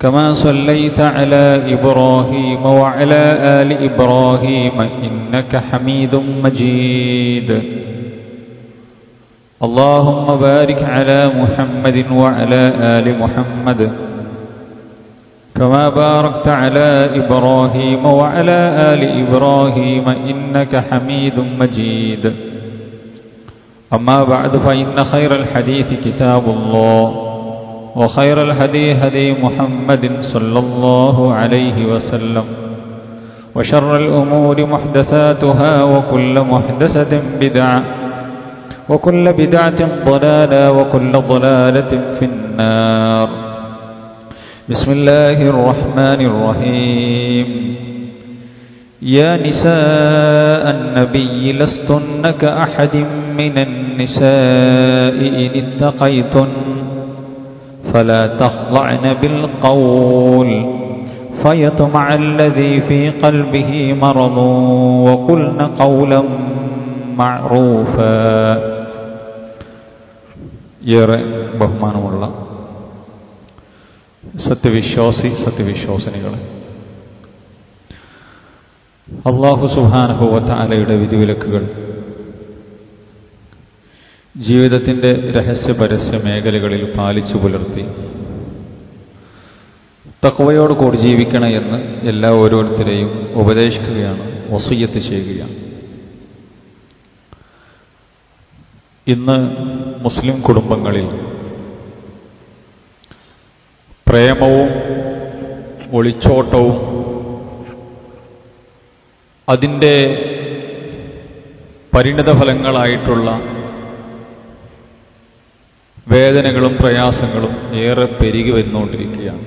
كما صليت على إبراهيم وعلى آل إبراهيم إنك حميد مجيد. اللهم بارك على محمد وعلى آل محمد. كما باركت على إبراهيم وعلى آل إبراهيم إنك حميد مجيد. أما بعد فإن خير الحديث كتاب الله. وخير الهدي هدي محمد صلى الله عليه وسلم وشر الأمور محدثاتها وكل محدثة بدعة وكل بدعة ضلالة وكل ضلالة في النار. بسم الله الرحمن الرحيم. يا نساء النبي لستن كأحد من النساء إن اتقيتن. فلا تخضعن بالقول فيطمع الذي في قلبه مرض وقلن قولا معروفا ഏറെ ബഹുമാനമുള്ള സത്യവിശ്വാസി സത്യവിശ്വാസിനികളെ അള്ളാഹു സുഹാനുഭവത്താലയുടെ വിധിവിലക്കുകൾ ജീവിതത്തിന്റെ രഹസ്യ പരസ്യ മേഖലകളിൽ പാലിച്ചു പുലർത്തി. തക്കവയോട് കൂടി ജീവിക്കണം എന്ന് എല്ലാ ഓരോരുത്തരെയും ഉപദേശിക്കുകയാണ് വസൂയത്ത് ചെയ്യുകയാണ്. ഇന്ന് മുസ്ലിം കുടുംബങ്ങളിൽ പ്രേമവും ഒളിച്ചോട്ടവും അതിന്റെ പരിണിതഫലങ്ങളായിട്ടുള്ള വേദനകളും പ്രയാസങ്ങളും ഏറെ പെരുകി വരുന്നുകൊണ്ടിരിക്കുകയാണ്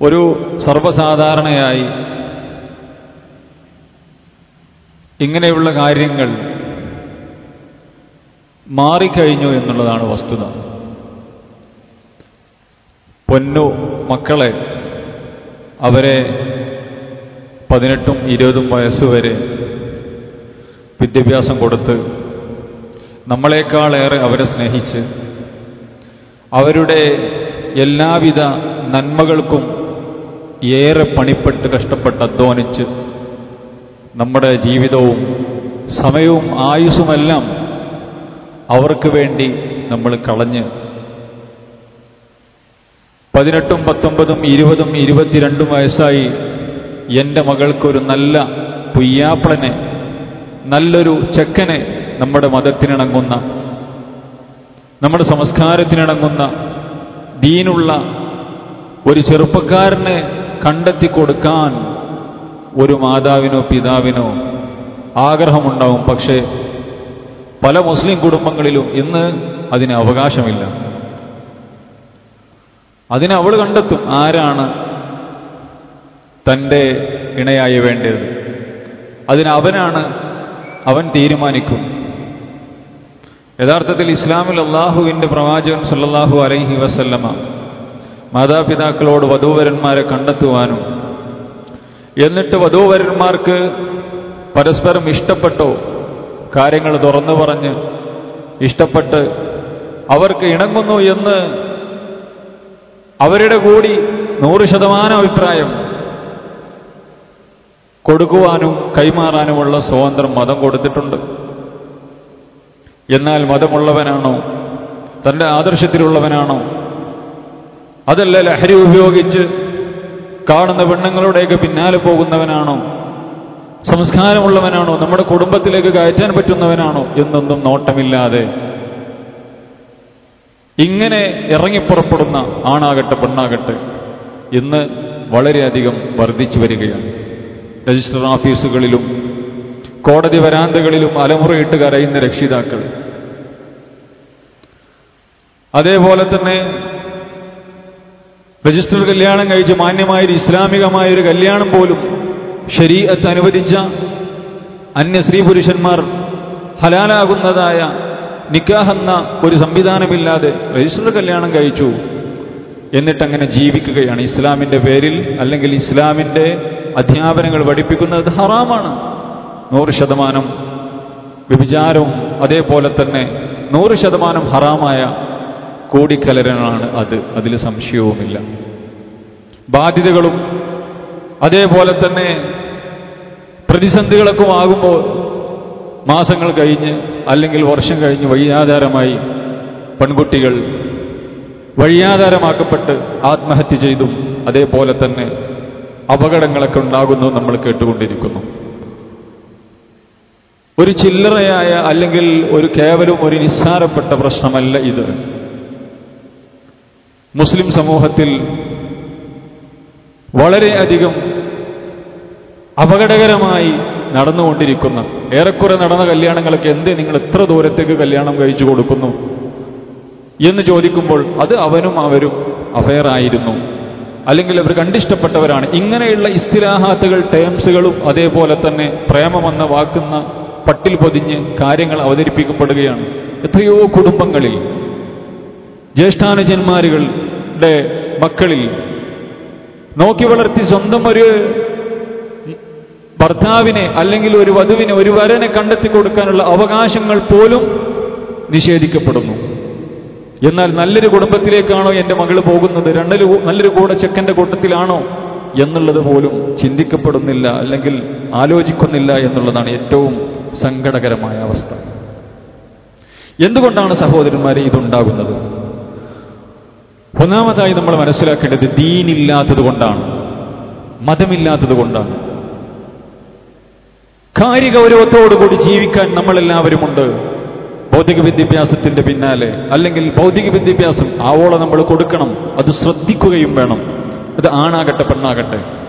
ഒരു സർവസാധാരണയായി ഇങ്ങനെയുള്ള കാര്യങ്ങൾ മാറിക്കഴിഞ്ഞു എന്നുള്ളതാണ് വസ്തുത. പൊന്നു മക്കളെ അവരെ പതിനെട്ടും ഇരുപതും വയസ്സുവരെ വിദ്യാഭ്യാസം കൊടുത്ത് നമ്മളെക്കാളേറെ അവരെ സ്നേഹിച്ച് അവരുടെ എല്ലാവിധ നന്മകൾക്കും ഏറെ പണിപ്പെട്ട് കഷ്ടപ്പെട്ട് അധ്വാനിച്ച് നമ്മുടെ ജീവിതവും സമയവും ആയുസ്സുമെല്ലാം അവർക്ക് വേണ്ടി നമ്മൾ കളഞ്ഞ് പതിനെട്ടും പത്തൊമ്പതും ഇരുപതും ഇരുപത്തിരണ്ടും വയസ്സായി എന്റെ മകൾക്കൊരു നല്ല പുയ്യാപ്പളനെ നല്ലൊരു ചെക്കനെ നമ്മുടെ മതത്തിനിണങ്ങുന്ന നമ്മുടെ സംസ്കാരത്തിനിണങ്ങുന്ന ദീനുള്ള ഒരു ചെറുപ്പക്കാരനെ കണ്ടെത്തി കൊടുക്കാൻ ഒരു മാതാവിനോ പിതാവിനോ ആഗ്രഹമുണ്ടാവും. പക്ഷേ പല മുസ്ലിം കുടുംബങ്ങളിലും ഇന്ന് അതിന് അവകാശമില്ല. അതിനെ അവൾ കണ്ടെത്തും ആരാണ് തന്റെ ഇണയായി വേണ്ടത്. അതിന് അവനാണ് അവൻ തീരുമാനിക്കും. യഥാർത്ഥത്തിൽ ഇസ്ലാമിൽ അള്ളാഹുവിന്റെ പ്രവാചകൻ സല്ലാഹു അലൈഹി വസല്ലമ മാതാപിതാക്കളോട് വധൂവരന്മാരെ കണ്ടെത്തുവാനും എന്നിട്ട് വധൂവരന്മാർക്ക് പരസ്പരം ഇഷ്ടപ്പെട്ടോ കാര്യങ്ങൾ തുറന്നു പറഞ്ഞ് ഇഷ്ടപ്പെട്ട് അവർക്ക് ഇണങ്ങുന്നു എന്ന് അവരുടെ കൂടി നൂറ് ശതമാനം അഭിപ്രായം കൊടുക്കുവാനും കൈമാറാനുമുള്ള സ്വാതന്ത്ര്യം മതം കൊടുത്തിട്ടുണ്ട്. എന്നാൽ മതമുള്ളവനാണോ? തന്റെ ആദർശത്തിലുള്ളവനാണോ? അതല്ല ലഹരി ഉപയോഗിച്ച് കാണുന്ന പെണ്ണുങ്ങളുടെയൊക്കെ പിന്നാലെ പോകുന്നവനാണോ? സംസ്കാരമുള്ളവനാണോ? നമ്മുടെ കുടുംബത്തിലേക്ക് കയറ്റാൻ പറ്റുന്നവനാണോ? എന്നൊന്നും നോട്ടമില്ലാതെ ഇങ്ങനെ ഇറങ്ങിപ്പുറപ്പെടുന്ന ആണാകട്ടെ പെണ്ണാകട്ടെ ഇന്ന് വളരെയധികം വർദ്ധിച്ചു വരികയാണ്. രജിസ്റ്റർ ഓഫീസുകളിലും കോടതി വരാന്തകളിലും അലമുറയിട്ട് കരയുന്ന രക്ഷിതാക്കൾ. അതേപോലെ തന്നെ രജിസ്റ്റർ കല്യാണം കഴിച്ച് മാന്യമായൊരു ഇസ്ലാമികമായൊരു കല്യാണം പോലും ശരീഅത്ത് അനുവദിച്ച അന്യ സ്ത്രീ പുരുഷന്മാർ ഹലാലാകുന്നതായ നിക്കാഹെന്ന ഒരു സംവിധാനമില്ലാതെ രജിസ്റ്റർ കല്യാണം കഴിച്ചു എന്നിട്ടങ്ങനെ ജീവിക്കുകയാണ്. ഇസ്ലാമിന്റെ പേരിൽ അല്ലെങ്കിൽ ഇസ്ലാമിന്റെ അധ്യാപനങ്ങൾ പഠിപ്പിക്കുന്നത് ഹറാമാണ്. നൂറ് ശതമാനം വ്യഭിചാരവും അതേപോലെ തന്നെ നൂറ് ശതമാനം ഹറാമായ കൂടിക്കലരനാണ് അത്. അതിൽ സംശയവുമില്ല. ബാധ്യതകളും അതേപോലെ തന്നെ പ്രതിസന്ധികളൊക്കെ ആകുമ്പോൾ മാസങ്ങൾ കഴിഞ്ഞ് അല്ലെങ്കിൽ വർഷം കഴിഞ്ഞ് വഴിയാധാരമായി പെൺകുട്ടികൾ വഴിയാധാരമാക്കപ്പെട്ട് ആത്മഹത്യ ചെയ്തും അതേപോലെ തന്നെ അപകടങ്ങളൊക്കെ ഉണ്ടാകുന്നു നമ്മൾ കേട്ടുകൊണ്ടിരിക്കുന്നു. ഒരു ചില്ലറയായ അല്ലെങ്കിൽ ഒരു കേവലം ഒരു നിസ്സാരപ്പെട്ട പ്രശ്നമല്ല ഇത്. മുസ്ലിം സമൂഹത്തിൽ വളരെയധികം അപകടകരമായി നടന്നുകൊണ്ടിരിക്കുന്ന ഏറെക്കുറെ നടന്ന കല്യാണങ്ങൾക്ക് എന്ത് നിങ്ങൾ എത്ര ദൂരത്തേക്ക് കല്യാണം കഴിച്ചു കൊടുക്കുന്നു എന്ന് ചോദിക്കുമ്പോൾ അത് അവനും അവരും ആയിരുന്നു. അല്ലെങ്കിൽ അവർ കണ്ടിഷ്ടപ്പെട്ടവരാണ്. ഇങ്ങനെയുള്ള ഇസ്തിലാഹാത്തുകൾ ടേംസുകളും അതേപോലെ തന്നെ പ്രേമമെന്ന വാക്കുന്ന പട്ടിൽ പൊതിഞ്ഞ് കാര്യങ്ങൾ അവതരിപ്പിക്കപ്പെടുകയാണ്. എത്രയോ കുടുംബങ്ങളിൽ ജ്യേഷ്ഠാനുജന്മാരുകളുടെ മക്കളിൽ നോക്കി വളർത്തി സ്വന്തം ഒരു ഭർത്താവിനെ അല്ലെങ്കിൽ ഒരു വധുവിനെ ഒരു വരനെ കണ്ടെത്തി കൊടുക്കാനുള്ള അവകാശങ്ങൾ പോലും നിഷേധിക്കപ്പെടുന്നു. എന്നാൽ നല്ലൊരു കുടുംബത്തിലേക്കാണോ എന്റെ മകൾ പോകുന്നത്? രണ്ടൊരു നല്ലൊരു കൂടെ ചെക്കന്റെ കൂട്ടത്തിലാണോ എന്നുള്ളത് പോലും ചിന്തിക്കപ്പെടുന്നില്ല അല്ലെങ്കിൽ ആലോചിക്കുന്നില്ല എന്നുള്ളതാണ് ഏറ്റവും സങ്കടകരമായ അവസ്ഥ. എന്തുകൊണ്ടാണ് സഹോദരന്മാരെ ഇതുണ്ടാകുന്നത്? ഒന്നാമതായി നമ്മൾ മനസ്സിലാക്കേണ്ടത് ദീനില്ലാത്തത് കൊണ്ടാണ് മതമില്ലാത്തത് കൊണ്ടാണ്. കാര്യഗൗരവത്തോടുകൂടി ജീവിക്കാൻ നമ്മളെല്ലാവരുമുണ്ട്. ഭൗതിക വിദ്യാഭ്യാസത്തിന്റെ പിന്നാലെ അല്ലെങ്കിൽ ഭൗതിക വിദ്യാഭ്യാസം ആവോളം നമ്മൾ കൊടുക്കണം അത് ശ്രദ്ധിക്കുകയും വേണം. അത് ആണാകട്ടെ പെണ്ണാകട്ടെ.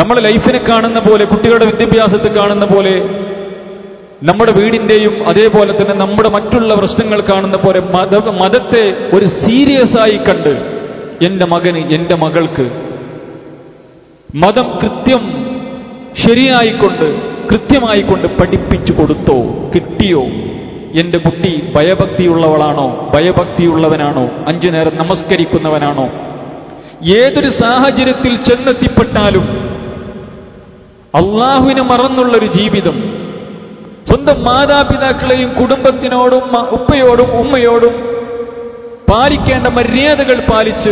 നമ്മൾ ലൈഫിനെ കാണുന്ന പോലെ കുട്ടികളുടെ വിദ്യാഭ്യാസത്തെ കാണുന്ന പോലെ നമ്മുടെ വീടിന്റെയും അതേപോലെ തന്നെ നമ്മുടെ മറ്റുള്ള പ്രശ്നങ്ങൾ കാണുന്ന പോലെ മത മതത്തെ ഒരു സീരിയസ് ആയി കണ്ട് എന്റെ മകന് എന്റെ മകൾക്ക് മതം കൃത്യം ശരിയായിക്കൊണ്ട് കൃത്യമായിക്കൊണ്ട് പഠിപ്പിച്ചു കൊടുത്തോ കിട്ടിയോ? എന്റെ കുട്ടി ഭയഭക്തിയുള്ളവളാണോ? ഭയഭക്തിയുള്ളവനാണോ? അഞ്ചു നേരം നമസ്കരിക്കുന്നവനാണോ? ഏതൊരു സാഹചര്യത്തിൽ ചെന്നെത്തിപ്പെട്ടാലും അള്ളാഹുവിനെ മറന്നുള്ളൊരു ജീവിതം സ്വന്തം മാതാപിതാക്കളെയും കുടുംബത്തിനോടും ഉപ്പയോടും ഉമ്മയോടും പാലിക്കേണ്ട മര്യാദകൾ പാലിച്ച്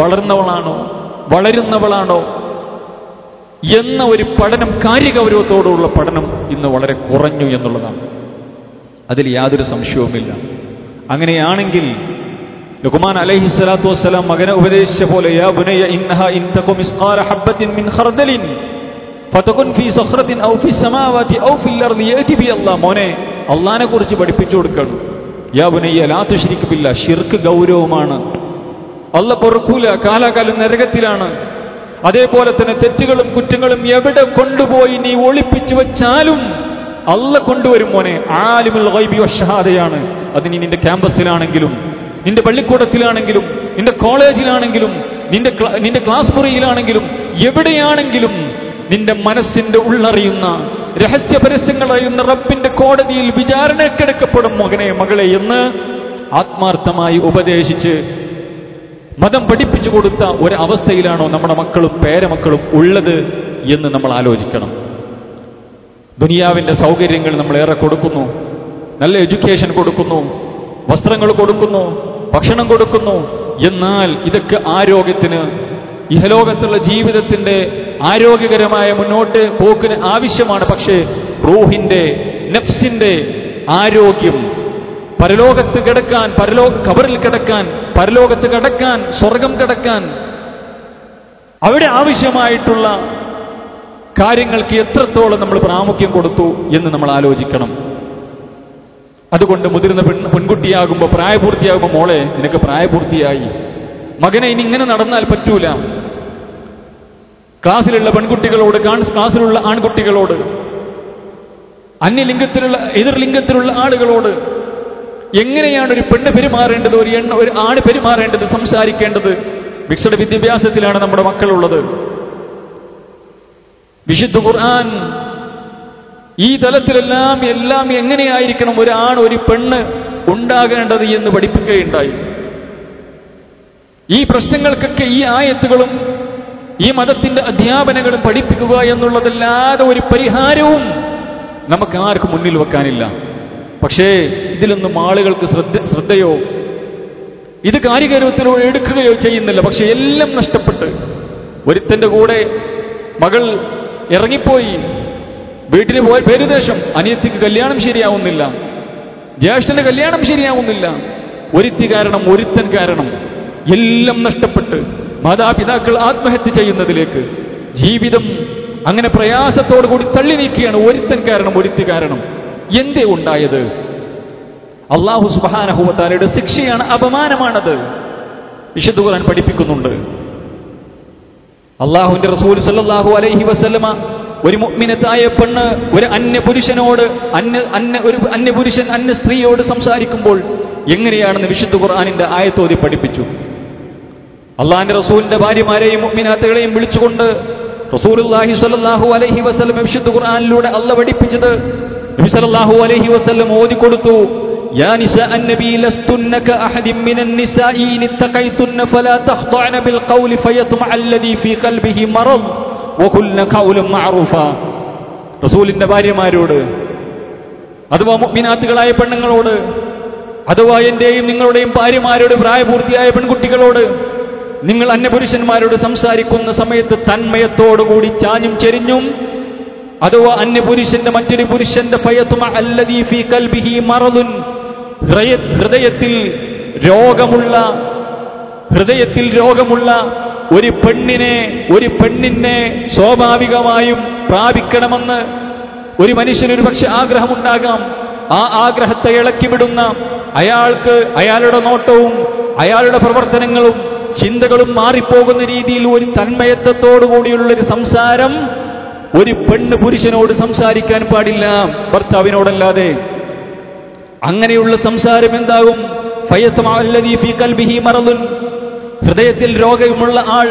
വളർന്നവളാണോ വളരുന്നവളാണോ എന്ന ഒരു പഠനം കാര്യഗൗരവത്തോടുള്ള പഠനം ഇന്ന് വളരെ കുറഞ്ഞു എന്നുള്ളതാണ്. അതിൽ യാതൊരു സംശയവുമില്ല. അങ്ങനെയാണെങ്കിൽ ലുഖ്മാൻ അലൈഹി സ്വലാത്തു വസ്സലാം മകനെ ഉപദേശിച്ച പോലെ യാ ഇന്നഹ മിൻ ഖർദലിൻ. മോനെ. അള്ളാഹിനെ കുറിച്ച് പഠിപ്പിച്ചു കൊടുക്കണം. യാ ബുനയ്യ ലാ തുശ്രിക് ബില്ലാ ഷിർക്ക് ഗൗരവമാണ്. അല്ല പൊറുക്കൂല കാലാകാലം നരകത്തിലാണ്. അതേപോലെ തന്നെ തെറ്റുകളും കുറ്റങ്ങളും എവിടെ കൊണ്ടുപോയി നീ ഒളിപ്പിച്ചു വെച്ചാലും അല്ല കൊണ്ടുവരും മോനെ. ആലിമുൽ ഗൈബി വഷഹാദയാണ് അത് നീ നിന്റെ ക്യാമ്പസിലാണെങ്കിലും നിന്റെ പള്ളിക്കൂടത്തിലാണെങ്കിലും നിന്റെ കോളേജിലാണെങ്കിലും നിന്റെ നിന്റെ ക്ലാസ് മുറിയിലാണെങ്കിലും എവിടെയാണെങ്കിലും നിന്റെ മനസ്സിന്റെ ഉള്ളറിയുന്ന രഹസ്യ പരസ്യങ്ങൾ അറിയുന്ന റബ്ബിന്റെ കോടതിയിൽ വിചാരണക്കെടുക്കപ്പെടും മകനെ മകളെ എന്ന് ആത്മാർത്ഥമായി ഉപദേശിച്ച് മതം പഠിപ്പിച്ചു കൊടുത്ത ഒരു അവസ്ഥയിലാണോ നമ്മുടെ മക്കളും പേരമക്കളും ഉള്ളത് എന്ന് നമ്മൾ ആലോചിക്കണം. ദുനിയാവിന്റെ സൗകര്യങ്ങൾ നമ്മൾ ഏറെ കൊടുക്കുന്നു. നല്ല എഡ്യൂക്കേഷൻ കൊടുക്കുന്നു. വസ്ത്രങ്ങൾ കൊടുക്കുന്നു. ഭക്ഷണം കൊടുക്കുന്നു. എന്നാൽ ഇതൊക്കെ ആരോഗ്യത്തിന് ഇഹലോകത്തുള്ള ജീവിതത്തിന്റെ ആരോഗ്യകരമായ മുന്നോട്ട് പോക്കിന് ആവശ്യമാണ്. പക്ഷേ റൂഹിന്റെ നെഫ്സിന്റെ ആരോഗ്യം പരലോകത്ത് കിടക്കാൻ പരലോക കബറിൽ കിടക്കാൻ പരലോകത്ത് കിടക്കാൻ സ്വർഗം കിടക്കാൻ അവിടെ ആവശ്യമായിട്ടുള്ള കാര്യങ്ങൾക്ക് എത്രത്തോളം നമ്മൾ പ്രാമുഖ്യം കൊടുത്തു എന്ന് നമ്മൾ ആലോചിക്കണം. അതുകൊണ്ട് മുതിർന്ന പെൺ പെൺകുട്ടിയാകുമ്പോൾ പ്രായപൂർത്തിയാകുമ്പോൾ മോളെ നിനക്ക് പ്രായപൂർത്തിയായി. മകനെ ഇനി ഇങ്ങനെ നടന്നാൽ പറ്റൂല. ക്ലാസ്സിലുള്ള പെൺകുട്ടികളോട് ക്ലാസ്സിലുള്ള ആൺകുട്ടികളോട് അന്യലിംഗത്തിലുള്ള എതിർലിംഗത്തിലുള്ള ആളുകളോട് എങ്ങനെയാണ് ഒരു പെണ്ണ് പെരുമാറേണ്ടത് ഒരു എണ്ണ ഒരു ആണ് പെരുമാറേണ്ടത് സംസാരിക്കേണ്ടത്? മിക്സഡ് വിദ്യാഭ്യാസത്തിലാണ് നമ്മുടെ മക്കളുള്ളത്. വിശുദ്ധ ഖുർആൻ ഈ തലത്തിലെല്ലാം എല്ലാം എങ്ങനെയായിരിക്കണം ഒരു ആൺ ഒരു പെണ്ണ് ഉണ്ടാകേണ്ടത് എന്ന് പഠിപ്പിക്കുകയുണ്ടായി. ഈ പ്രശ്നങ്ങൾക്കൊക്കെ ഈ ആയത്തുകളും ഈ മതത്തിന്റെ അധ്യാപനങ്ങളും പഠിപ്പിക്കുക എന്നുള്ളതല്ലാതെ ഒരു പരിഹാരവും നമുക്ക് ആർക്കും മുന്നിൽ വെക്കാനില്ല. പക്ഷേ ഇതിലൊന്നും ആളുകൾക്ക് ശ്രദ്ധ ശ്രദ്ധയോ ഇത് കാര്യഗൗരവത്തിലോ എടുക്കുകയോ ചെയ്യുന്നില്ല. പക്ഷെ എല്ലാം നഷ്ടപ്പെട്ട് ഒരുത്തന്റെ കൂടെ മകൾ ഇറങ്ങിപ്പോയി. വീട്ടിന് പോയ പേരുദേശം അനിയത്തിക്ക് കല്യാണം ശരിയാവുന്നില്ല. ജ്യേഷ്ഠന് കല്യാണം ശരിയാവുന്നില്ല. ഒരുത്തി കാരണം ഒരുത്തൻ കാരണം എല്ലാം നഷ്ടപ്പെട്ട് മാതാപിതാക്കൾ ആത്മഹത്യ ചെയ്യുന്നതിലേക്ക് ജീവിതം അങ്ങനെ പ്രയാസത്തോടു കൂടി തള്ളി നീക്കുകയാണ് ഒരുത്തൻ കാരണം ഒരുത്തി കാരണം. എന്തേ ഉണ്ടായത്? അള്ളാഹു സുബാനഹുവത്താലയുടെ ശിക്ഷയാണ് അപമാനമാണത്. വിശുദ്ധ ഖുർആൻ പഠിപ്പിക്കുന്നുണ്ട്. അള്ളാഹുവിന്റെ റസൂൽ സല്ലാഹു അലൈഹി വസ്ലമ ഒരു മുഗ്മിനത്തായ പെണ്ണ് ഒരു അന്യ പുരുഷനോട് അന്യ അന്യ ഒരു അന്യ പുരുഷൻ അന്യ സ്ത്രീയോട് സംസാരിക്കുമ്പോൾ എങ്ങനെയാണെന്ന് വിശുദ്ധ ഖുർആാനിന്റെ ആയത്തോതി പഠിപ്പിച്ചു. അള്ളാഹിന്റെ റസൂലിന്റെ ഭാര്യമാരെയും മുഅ്മിനാത്തുകളെയും വിളിച്ചുകൊണ്ട് റസൂലുള്ളാഹി സ്വല്ലല്ലാഹു അലൈഹി വസല്ലം വിശുദ്ധ ഖുർആനിലൂടെ അല്ല പഠിപ്പിച്ചത് നബി സല്ലല്ലാഹു അലൈഹി വസല്ലം ഓതി കൊടുത്തു يا نساء النبي لستن كأحد من النساء إن اتقيتن فلا تخضعن بالقول فيطمع الذي في قلبه مرض وقلن قولا معروفا റസൂലിന്റെ ഭാര്യമാരോട് അഥവാ മുഅ്മിനാത്തുകളായ പെണ്ണുങ്ങളോട് അഥവാ എന്റെയും നിങ്ങളുടെയും ഭാര്യമാരോട് പ്രായപൂർത്തിയായ പെൺകുട്ടികളോട് നിങ്ങൾ അന്യപുരുഷന്മാരോട് സംസാരിക്കുന്ന സമയത്ത് തന്മയത്തോടുകൂടി ചാഞ്ഞും ചെരിഞ്ഞും അഥവാ അന്യപുരുഷന്റെ മറ്റൊരു പുരുഷന്റെ ഫയത്തുമ അല്ലദീഫി കൽബിഹി മറതുൻ ഹൃദയ- ഹൃദയത്തിൽ രോഗമുള്ള ഹൃദയത്തിൽ രോഗമുള്ള ഒരു പെണ്ണിനെ ഒരു പെണ്ണിനെ സ്വാഭാവികമായും പ്രാപിക്കണമെന്ന് ഒരു മനുഷ്യനൊരു പക്ഷെ ആഗ്രഹമുണ്ടാകാം. ആ ആഗ്രഹത്തെ ഇളക്കിവിടുന്ന അയാൾക്ക് അയാളുടെ നോട്ടവും അയാളുടെ പ്രവർത്തനങ്ങളും ചിന്തകളും മാറിപ്പോകുന്ന രീതിയിൽ ഒരു തന്മയത്വത്തോടുകൂടിയുള്ള ഒരു സംസാരം ഒരു പെണ്ണ് പുരുഷനോട് സംസാരിക്കാൻ പാടില്ല ഭർത്താവിനോടല്ലാതെ. അങ്ങനെയുള്ള സംസാരം എന്താകും? ഫീ മറദുൻ. ഹൃദയത്തിൽ രോഗമുള്ള ആൾ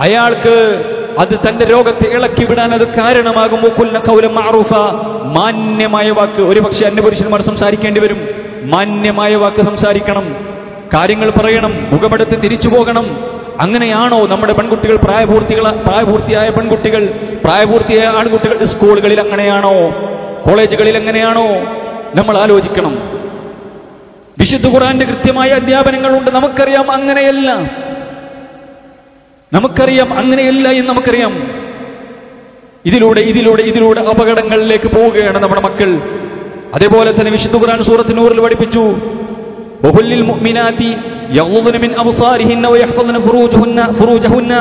അയാൾക്ക് അത് തന്റെ രോഗത്തെ ഇളക്കി വിടാൻ അത് കാരണമാകും. മുക്കുല്ല കൗലം മാറൂഫ മാന്യമായ വാക്ക്. ഒരുപക്ഷെ അന്യപുരുഷന്മാർ സംസാരിക്കേണ്ടി വരും. മാന്യമായ വാക്ക് സംസാരിക്കണം. കാര്യങ്ങൾ പറയണം മുഖമെടുത്ത് തിരിച്ചു പോകണം. അങ്ങനെയാണോ നമ്മുടെ പെൺകുട്ടികൾ പ്രായപൂർത്തികൾ പ്രായപൂർത്തിയായ പെൺകുട്ടികൾ പ്രായപൂർത്തിയായ ആൺകുട്ടികൾ സ്കൂളുകളിൽ അങ്ങനെയാണോ? കോളേജുകളിൽ എങ്ങനെയാണോ? നമ്മൾ ആലോചിക്കണം. വിശുദ്ധ ഖുറാന്റെ കൃത്യമായ അധ്യാപനങ്ങളുണ്ട് നമുക്കറിയാം അങ്ങനെയല്ല. നമുക്കറിയാം അങ്ങനെയല്ല എന്ന് നമുക്കറിയാം. ഇതിലൂടെ ഇതിലൂടെ ഇതിലൂടെ അപകടങ്ങളിലേക്ക് പോവുകയാണ് നമ്മുടെ മക്കൾ. അതേപോലെ തന്നെ വിശുദ്ധ ഖുർആൻ സൂറത്തിനൂറിൽ പഠിപ്പിച്ചു. വഹുല്ലിൽ മുഅ്മിനാത്തി യഗ്ളുദ്ന മിൻ അബ്സാരിഹിന്ന വയഹ്ഫദ്ന ഫുറൂജുഹുന്ന ഫുറൂജഹുന്ന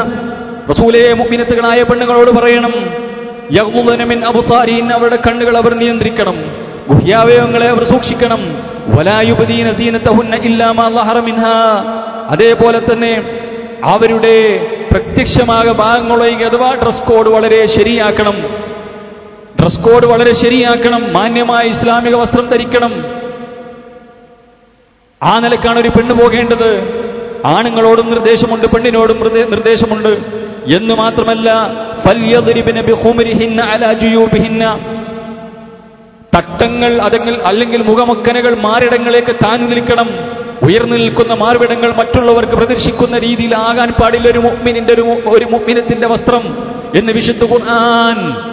റസൂലേ മുഅ്മിനത്തുകളായ പെണ്ണുങ്ങളോട് പറയണം. യഗ്ളുദ്ന മിൻ അബ്സാരിഹിന്ന അവരുടെ കണ്ണുകൾ അവർ നിയന്ത്രിക്കണം. ഗുഹ്യാവയവങ്ങളെ അവർ സൂക്ഷിക്കണം. വലായുബദീന സീനത്തഹുന്ന ഇല്ലാ മാ ളഹറ മിൻഹാ. അതേപോലെ തന്നെ അവരുടെ പ്രത്യക്ഷമായ ഭാഗങ്ങളൊഴികെ അഥവാ ഡ്രസ് കോഡ് വളരെ ശരിയാക്കണം. ഡ്രസ് കോഡ് വളരെ ശരിയാക്കണം. മാന്യമായ ഇസ്ലാമിക വസ്ത്രം ധരിക്കണം. ആ നിലക്കാണ് ഒരു പെണ്ണ് പോകേണ്ടത്. ആണുങ്ങളോടും നിർദ്ദേശമുണ്ട് പെണ്ണിനോടും നിർദ്ദേ- നിർദ്ദേശമുണ്ട്. എന്ന് മാത്രമല്ല തട്ടങ്ങൾ അതെങ്കിൽ അല്ലെങ്കിൽ മുഖമൊക്കനകൾ മാറിടങ്ങളേക്ക് താങ്ങി നിൽക്കണം. ഉയർന്നു നിൽക്കുന്ന മാർവിടങ്ങൾ മറ്റുള്ളവർക്ക് പ്രദർശിക്കുന്ന രീതിയിൽ രീതിയിലാകാൻ പാടില്ല ഒരു മുഗ്മിനിന്റെ ഒരു ഒരു മുഗ്മിനത്തിന്റെ വസ്ത്രം എന്ന് വിശുദ്ധ ഖുർആൻ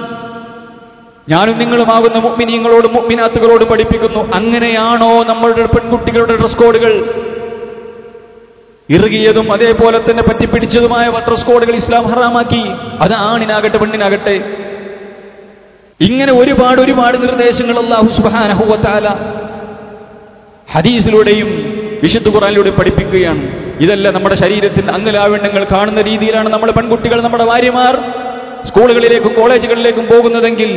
ഞാനും നിങ്ങളുമാകുന്ന മുഅ്മിനീങ്ങളോടും മുഗ്മിനാത്തുകളോട് പഠിപ്പിക്കുന്നു. അങ്ങനെയാണോ നമ്മളുടെ പെൺകുട്ടികളുടെ ഡ്രസ് കോഡുകൾ ഇറുകിയതും അതേപോലെ തന്നെ പറ്റിപ്പിടിച്ചതുമായ ഡ്രസ് കോഡുകൾ ഇസ്ലാം ഹറാമാക്കി. അത് ആണിനാകട്ടെ പെണ്ണിനാകട്ടെ. ഇങ്ങനെ ഒരുപാട് ഒരുപാട് നിർദ്ദേശങ്ങൾ അള്ളാഹു സുബാനഹുവത്താല ഹദീസിലൂടെയും വിശുദ്ധ ഖുറാനിലൂടെ പഠിപ്പിക്കുകയാണ്. ഇതല്ല നമ്മുടെ ശരീരത്തിന്റെ അംഗലാവണ്യങ്ങൾ കാണുന്ന രീതിയിലാണ് നമ്മുടെ പെൺകുട്ടികൾ നമ്മുടെ ഭാര്യമാർ സ്കൂളുകളിലേക്കും കോളേജുകളിലേക്കും പോകുന്നതെങ്കിൽ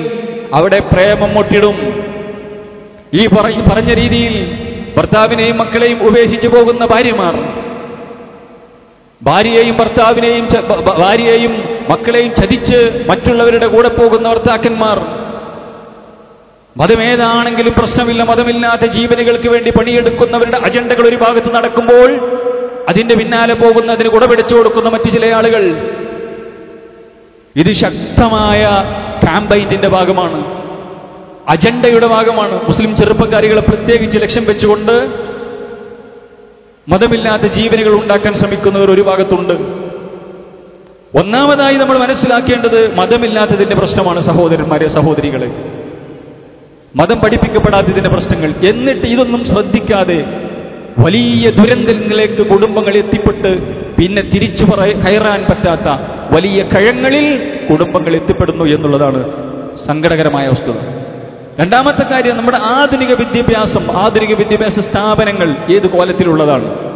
അവിടെ പ്രേമം മുട്ടിടും. ഈ പറഞ്ഞ രീതിയിൽ ഭർത്താവിനെയും മക്കളെയും ഉപേക്ഷിച്ചു പോകുന്ന ഭാര്യമാർ ഭാര്യയെയും ഭർത്താവിനെയും ഭാര്യയെയും മക്കളെയും ചതിച്ച് മറ്റുള്ളവരുടെ കൂടെ പോകുന്ന ഭർത്താക്കന്മാർ മതമേതാണെങ്കിലും പ്രശ്നമില്ല മതമില്ലാത്ത ജീവനുകൾക്ക് വേണ്ടി പണിയെടുക്കുന്നവരുടെ അജണ്ടകൾ ഒരു ഭാഗത്ത് നടക്കുമ്പോൾ അതിന്റെ പിന്നാലെ പോകുന്ന അതിന് കുടപിടിച്ചു കൊടുക്കുന്ന മറ്റു ചില ആളുകൾ ഇത് ശക്തമായ ക്യാമ്പയിന്റെ ഭാഗമാണ്. അജണ്ടയുടെ ഭാഗമാണ്. മുസ്ലിം ചെറുപ്പക്കാരികളെ പ്രത്യേകിച്ച് ലക്ഷ്യം വെച്ചുകൊണ്ട് മതമില്ലാത്ത ജീവനുകൾ ഉണ്ടാക്കാൻ ശ്രമിക്കുന്നവർ ഒരു ഭാഗത്തുണ്ട്. ഒന്നാമതായി നമ്മൾ മനസ്സിലാക്കേണ്ടത് മതമില്ലാത്തതിന്റെ പ്രശ്നമാണ് സഹോദരന്മാരെ സഹോദരികളെ. മതം പഠിപ്പിക്കപ്പെടാത്തതിന്റെ പ്രശ്നങ്ങൾ. എന്നിട്ട് ഇതൊന്നും ശ്രദ്ധിക്കാതെ വലിയ ദുരന്തങ്ങളിലേക്ക് കുടുംബങ്ങൾ എത്തിപ്പെട്ട് പിന്നെ തിരിച്ചു പറയ കയറാൻ പറ്റാത്ത വലിയ കഴങ്ങളിൽ കുടുംബങ്ങൾ എത്തിപ്പെടുന്നു എന്നുള്ളതാണ് സങ്കടകരമായ വസ്തുത. രണ്ടാമത്തെ കാര്യം നമ്മുടെ ആധുനിക വിദ്യാഭ്യാസം ആധുനിക വിദ്യാഭ്യാസ സ്ഥാപനങ്ങൾ ഏത് കോലത്തിലുള്ളതാണ്?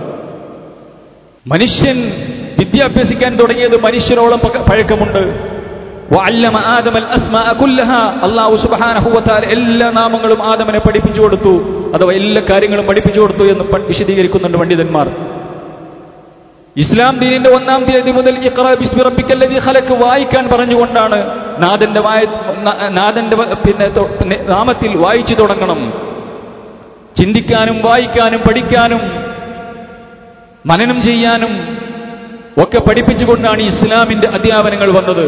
മനുഷ്യൻ വിദ്യാഭ്യസിക്കാൻ തുടങ്ങിയത് മനുഷ്യരോളം പഴക്കമുണ്ട്. എല്ലാ നാമങ്ങളും ആദമനെ പഠിപ്പിച്ചു കൊടുത്തു. അഥവാ എല്ലാ കാര്യങ്ങളും പഠിപ്പിച്ചു കൊടുത്തു എന്ന് വിശദീകരിക്കുന്നുണ്ട് പണ്ഡിതന്മാർ. ഇസ്ലാം ദീനിന്റെ ഒന്നാം തീയതി മുതൽ ഖലക്ക് വായിക്കാൻ പറഞ്ഞുകൊണ്ടാണ് നാഥന്റെ വായ നാഥന്റെ പിന്നെ നാമത്തിൽ വായിച്ചു തുടങ്ങണം. ചിന്തിക്കാനും വായിക്കാനും പഠിക്കാനും മനനം ചെയ്യാനും ഒക്കെ പഠിപ്പിച്ചുകൊണ്ടാണ് ഇസ്ലാമിന്റെ അധ്യാപനങ്ങൾ വന്നത്.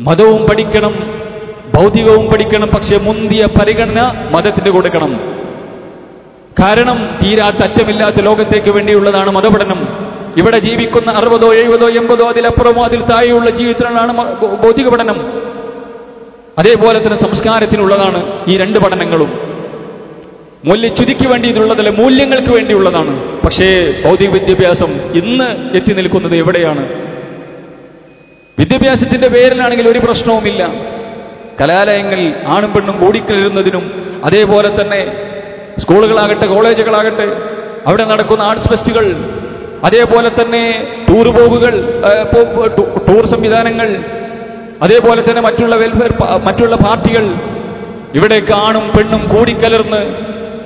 മതവും പഠിക്കണം ഭൗതികവും പഠിക്കണം പക്ഷെ മുന്തിയ പരിഗണന മതത്തിന് കൊടുക്കണം. കാരണം തീരാത്ത അറ്റമില്ലാത്ത ലോകത്തേക്ക് വേണ്ടിയുള്ളതാണ് മതപഠനം. ഇവിടെ ജീവിക്കുന്ന അറുപതോ എഴുപതോ എൺപതോ അതിലപ്പുറമോ അതിൽ താഴെയുള്ള ജീവിതത്തിലാണ് മ- ഭൗതിക പഠനം. അതേപോലെ തന്നെ സംസ്കാരത്തിനുള്ളതാണ് ഈ രണ്ട് പഠനങ്ങളും. മൂല്യച്യുതിക്ക് വേണ്ടിയിട്ടുള്ളതല്ല മൂല്യങ്ങൾക്ക് വേണ്ടിയുള്ളതാണ്. പക്ഷേ ഭൗതിക വിദ്യാഭ്യാസം ഇന്ന് എത്തി നിൽക്കുന്നത് എവിടെയാണ്? വിദ്യാഭ്യാസത്തിന്റെ പേരിലാണെങ്കിൽ ഒരു പ്രശ്നവുമില്ല. കലാലയങ്ങളിൽ ആണും പെണ്ണും കൂടിക്കലരുന്നതിനും അതേപോലെ തന്നെ സ്കൂളുകളാകട്ടെ കോളേജുകളാകട്ടെ അവിടെ നടക്കുന്ന ആർട്സ് ഫെസ്റ്റുകൾ അതേപോലെ തന്നെ ടൂർ പോകുകൾ ടൂർ സംവിധാനങ്ങൾ അതേപോലെ തന്നെ മറ്റുള്ള വെൽഫെയർ മറ്റുള്ള പാർട്ടികൾ ഇവിടെ കാണും പെണ്ണും കൂടിക്കലർന്ന്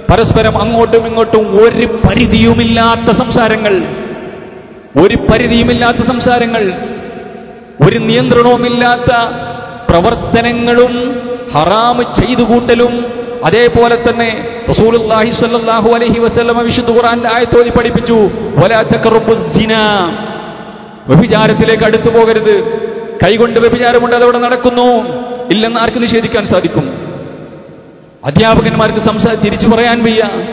പരസ്പരം അങ്ങോട്ടും ഇങ്ങോട്ടും ഒരു പരിധിയുമില്ലാത്ത സംസാരങ്ങൾ ഒരു പരിധിയുമില്ലാത്ത സംസാരങ്ങൾ ഒരു നിയന്ത്രണവുമില്ലാത്ത പ്രവർത്തനങ്ങളും ഹറാമ് ചെയ്തു കൂട്ടലും അതേപോലെ തന്നെ റസൂലുള്ളാഹി സ്വല്ലല്ലാഹു അലൈഹി വിശുദ്ധ ആയത്തോതി പഠിപ്പിച്ചു വലാ വ്യഭിചാരത്തിലേക്ക് അടുത്തു പോകരുത്. കൈകൊണ്ട് വ്യഭിചാരമുണ്ട് അതവിടെ നടക്കുന്നു. ഇല്ലെന്ന് ആർക്ക് നിഷേധിക്കാൻ സാധിക്കും. അധ്യാപകന്മാർക്ക് സംസാ തിരിച്ചു പറയാൻ വയ്യ.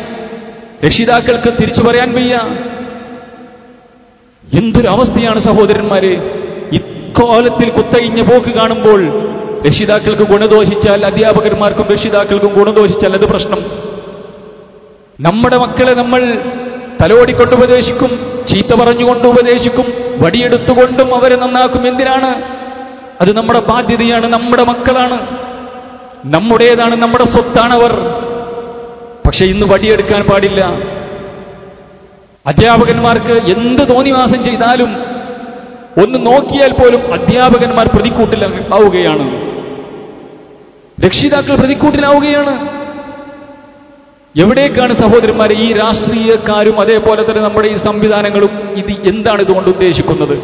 രക്ഷിതാക്കൾക്ക് തിരിച്ചു പറയാൻ വയ്യ. എന്തൊരവസ്ഥയാണ് സഹോദരന്മാരെ? ഇക്കാലത്തിൽ കുത്തയിഞ്ഞ പോക്ക് കാണുമ്പോൾ രക്ഷിതാക്കൾക്ക് ഗുണദോഷിച്ചാൽ അധ്യാപകന്മാർക്കും രക്ഷിതാക്കൾക്കും ഗുണദോഷിച്ചാൽ അത് പ്രശ്നം. നമ്മുടെ മക്കളെ നമ്മൾ തലോടിക്കൊണ്ട് ഉപദേശിക്കും ചീത്ത പറഞ്ഞുകൊണ്ട് ഉപദേശിക്കും വടിയെടുത്തുകൊണ്ടും അവരെ നന്നാക്കും. എന്തിനാണ്? അത് നമ്മുടെ ബാധ്യതയാണ് നമ്മുടെ മക്കളാണ്. നമ്മുടേതാണ് നമ്മുടെ സ്വത്താണ് അവർ പക്ഷെ ഇന്ന് വടിയെടുക്കാൻ പാടില്ല. അധ്യാപകന്മാർക്ക് എന്ത് തോന്നിവാസം ചെയ്താലും ഒന്ന് നോക്കിയാൽ പോലും അധ്യാപകന്മാർ പ്രതിക്കൂട്ടിലാവുകയാണ്. രക്ഷിതാക്കൾ പ്രതിക്കൂട്ടിലാവുകയാണ്. എവിടേക്കാണ് സഹോദരന്മാരെ ഈ രാഷ്ട്രീയക്കാരും അതേപോലെ തന്നെ നമ്മുടെ ഈ സംവിധാനങ്ങളും? ഇത് എന്താണ് ഇതുകൊണ്ട് ഉദ്ദേശിക്കുന്നത്?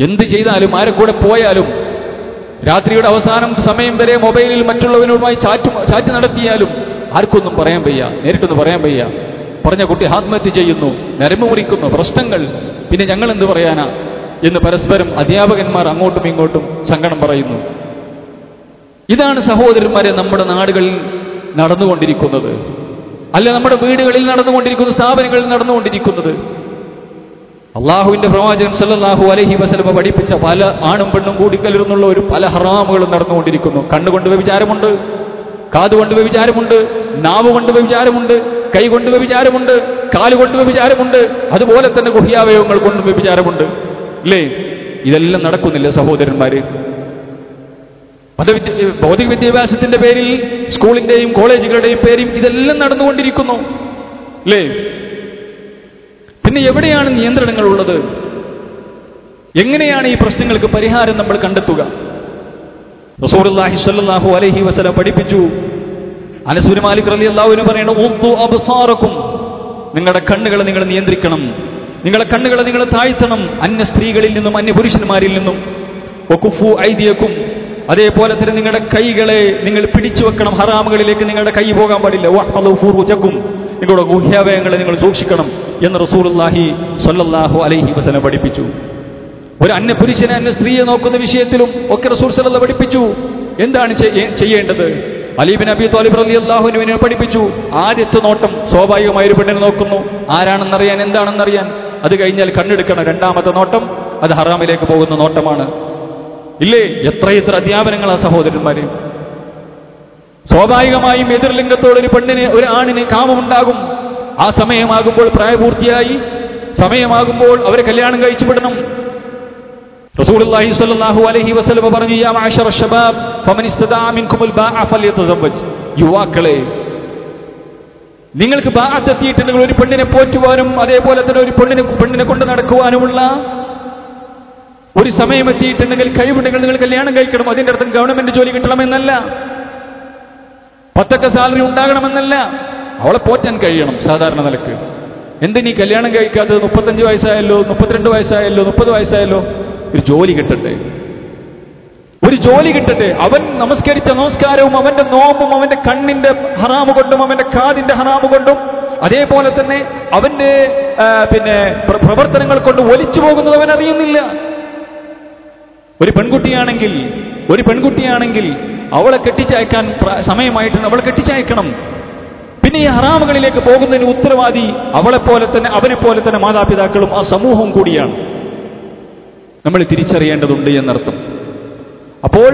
എന്ത് ചെയ്താലും ആരെ കൂടെ പോയാലും രാത്രിയുടെ അവസാനം സമയം വരെ മൊബൈലിൽ മറ്റുള്ളവരുമായി ചാറ്റ് ചാറ്റ് നടത്തിയാലും ആർക്കൊന്നും പറയാൻ വയ്യ. നേരിട്ടൊന്നും പറയാൻ വയ്യ. പറഞ്ഞ കുട്ടി ആത്മഹത്യ ചെയ്യുന്നു നരമ്പ് മുറിക്കുന്നു പ്രശ്നങ്ങൾ. പിന്നെ ഞങ്ങൾ എന്ത് പറയാനാ? എന്ന് പരസ്പരം അധ്യാപകന്മാർ അങ്ങോട്ടും ഇങ്ങോട്ടും സങ്കടം പറയുന്നു. ഇതാണ് സഹോദരന്മാരെ നമ്മുടെ നാടുകളിൽ നടന്നുകൊണ്ടിരിക്കുന്നത്. അല്ല നമ്മുടെ വീടുകളിൽ നടന്നുകൊണ്ടിരിക്കുന്ന സ്ഥാപനങ്ങളിൽ നടന്നുകൊണ്ടിരിക്കുന്നത്. അള്ളാഹുവിന്റെ പ്രവാചകൻ സല്ലാഹു അലഹി വസലമ പഠിപ്പിച്ച പല ആണും പെണ്ണും കൂടി ഒരു പല ഹറാമുകളും നടന്നുകൊണ്ടിരിക്കുന്നു. കണ്ണുകൊണ്ട് വ്യഭിചാരമുണ്ട് കാതുകൊണ്ട് വ്യഭിചാരമുണ്ട് നാവ് കൊണ്ട് വ്യഭിചാരമുണ്ട് കൈ കൊണ്ട് വ്യഭിചാരമുണ്ട് കാലുകൊണ്ട് വ്യഭിചാരമുണ്ട് അതുപോലെ തന്നെ ഗുഹ്യാവയവങ്ങൾ കൊണ്ടും വ്യഭിചാരമുണ്ട്. അല്ലേ ഇതെല്ലാം നടക്കുന്നില്ല സഹോദരന്മാര്? മതവിദ്യ ഭൗതിക വിദ്യാഭ്യാസത്തിന്റെ പേരിൽ സ്കൂളിന്റെയും കോളേജുകളുടെയും പേരിൽ ഇതെല്ലാം നടന്നുകൊണ്ടിരിക്കുന്നു. അല്ലേ പിന്നെ എവിടെയാണ് നിയന്ത്രണങ്ങൾ ഉള്ളത് എങ്ങനെയാണ് ഈ പ്രശ്നങ്ങൾക്ക് പരിഹാരം നമ്മൾ കണ്ടെത്തുക? അലൈഹി വസല്ലം പഠിപ്പിച്ചു. അനസുബിൻ മാലിക് അൻഹു പറയുന്നു ഉദ്ദു അബ്സാറക്കും. നിങ്ങളുടെ കണ്ണുകളെ നിങ്ങൾ നിയന്ത്രിക്കണം. നിങ്ങളുടെ കണ്ണുകളെ നിങ്ങൾ താഴ്ത്തണം. അന്യ സ്ത്രീകളിൽ നിന്നും അന്യ പുരുഷന്മാരിൽ നിന്നും. ഒക്കുഫു ഐദിയക്കും. അതേപോലെ തന്നെ നിങ്ങളുടെ കൈകളെ നിങ്ങൾ പിടിച്ചു വെക്കണം. ഹറാമുകളിലേക്ക് നിങ്ങളുടെ കൈ പോകാൻ പാടില്ല. ഫുറൂജക്കും നിങ്ങളുടെ ഗുഹ്യാവയങ്ങളെ നിങ്ങൾ സൂക്ഷിക്കണം എന്ന് റസൂലുള്ളാഹി സൊല്ലാഹു അലൈഹി വസല്ലം പഠിപ്പിച്ചു. ഒരു അന്യ പുരുഷനെ അന്യ സ്ത്രീയെ നോക്കുന്ന വിഷയത്തിലും ഒക്കെ റസൂർ സലഹ പഠിപ്പിച്ചു. എന്താണ് ചെയ്യ- ചെയ്യേണ്ടത്? അലീബിൻ അബി തോലിബ് അലി അള്ളാഹുവിനെ പഠിപ്പിച്ചു. ആദ്യത്തെ നോട്ടം സ്വാഭാവികമായ ഒരു പെണ്ണിനെ നോക്കുന്നു. ആരാണെന്നറിയാൻ എന്താണെന്നറിയാൻ. അത് കഴിഞ്ഞാൽ കണ്ണെടുക്കണം. രണ്ടാമത്തെ നോട്ടം അത് ഹറാമിലേക്ക് പോകുന്ന നോട്ടമാണ്. ഇല്ലേ? എത്രയെത്ര അധ്യാപനങ്ങളാ സഹോദരന്മാരെ? സ്വാഭാവികമായും എതിർലിംഗത്തോട് ഒരു പെണ്ണിന് ഒരു ആണിന് കാമുണ്ടാകും ആ സമയമാകുമ്പോൾ പ്രായപൂർത്തിയായി. സമയമാകുമ്പോൾ അവരെ കല്യാണം കഴിച്ചു വിടണം റസൂലുള്ളാഹി സ്വല്ലല്ലാഹു അലൈഹി വസല്ലം പറഞ്ഞു യാ യുവാക്കളെ നിങ്ങൾക്ക് ബാഅത്ത് എത്തിയിട്ടുണ്ടെങ്കിൽ ഒരു പെണ്ണിനെ പോറ്റുവാനും അതേപോലെ തന്നെ ഒരു പെണ്ണിനെ പെണ്ണിനെ കൊണ്ട് നടക്കുവാനുമുള്ള ഒരു സമയം എത്തിയിട്ടുണ്ടെങ്കിൽ കഴിവുണ്ടെങ്കിൽ നിങ്ങൾ കല്യാണം കഴിക്കണം. അതിന്റെ അർത്ഥം ഗവൺമെന്റ് ജോലി കിട്ടണമെന്നല്ല. പത്തൊക്കെ സാലറി ഉണ്ടാകണമെന്നല്ല. അവളെ പോറ്റാൻ കഴിയണം സാധാരണ നിലയ്ക്ക്. എന്ത് നീ കല്യാണം കഴിക്കാത്തത് മുപ്പത്തഞ്ച് വയസ്സായല്ലോ മുപ്പത്തിരണ്ട് വയസ്സായല്ലോ മുപ്പത് വയസ്സായല്ലോ? ഒരു ജോലി കിട്ടട്ടെ. ഒരു ജോലി കിട്ടട്ടെ. അവൻ നമസ്കരിച്ച നമസ്കാരവും അവന്റെ നോമ്പും അവന്റെ കണ്ണിന്റെ ഹറാമ് കൊണ്ടും അവന്റെ കാതിന്റെ ഹറാമ് കൊണ്ടും അതേപോലെ തന്നെ അവന്റെ പിന്നെ പ്രവർത്തനങ്ങൾ കൊണ്ട് ഒലിച്ചു പോകുന്നത് അവൻ അറിയുന്നില്ല. ഒരു പെൺകുട്ടിയാണെങ്കിൽ ഒരു പെൺകുട്ടിയാണെങ്കിൽ അവളെ കെട്ടിച്ചയക്കാൻ സമയമായിട്ടുണ്ട് അവളെ കെട്ടിച്ചയക്കണം. പിന്നെ ഈ ഹറാമുകളിലേക്ക് പോകുന്നതിന് ഉത്തരവാദി അവളെ പോലെ തന്നെ അവനെ പോലെ തന്നെ മാതാപിതാക്കളും ആ സമൂഹവും കൂടിയാണ്. നമ്മൾ തിരിച്ചറിയേണ്ടതുണ്ട് എന്നർത്ഥം. അപ്പോൾ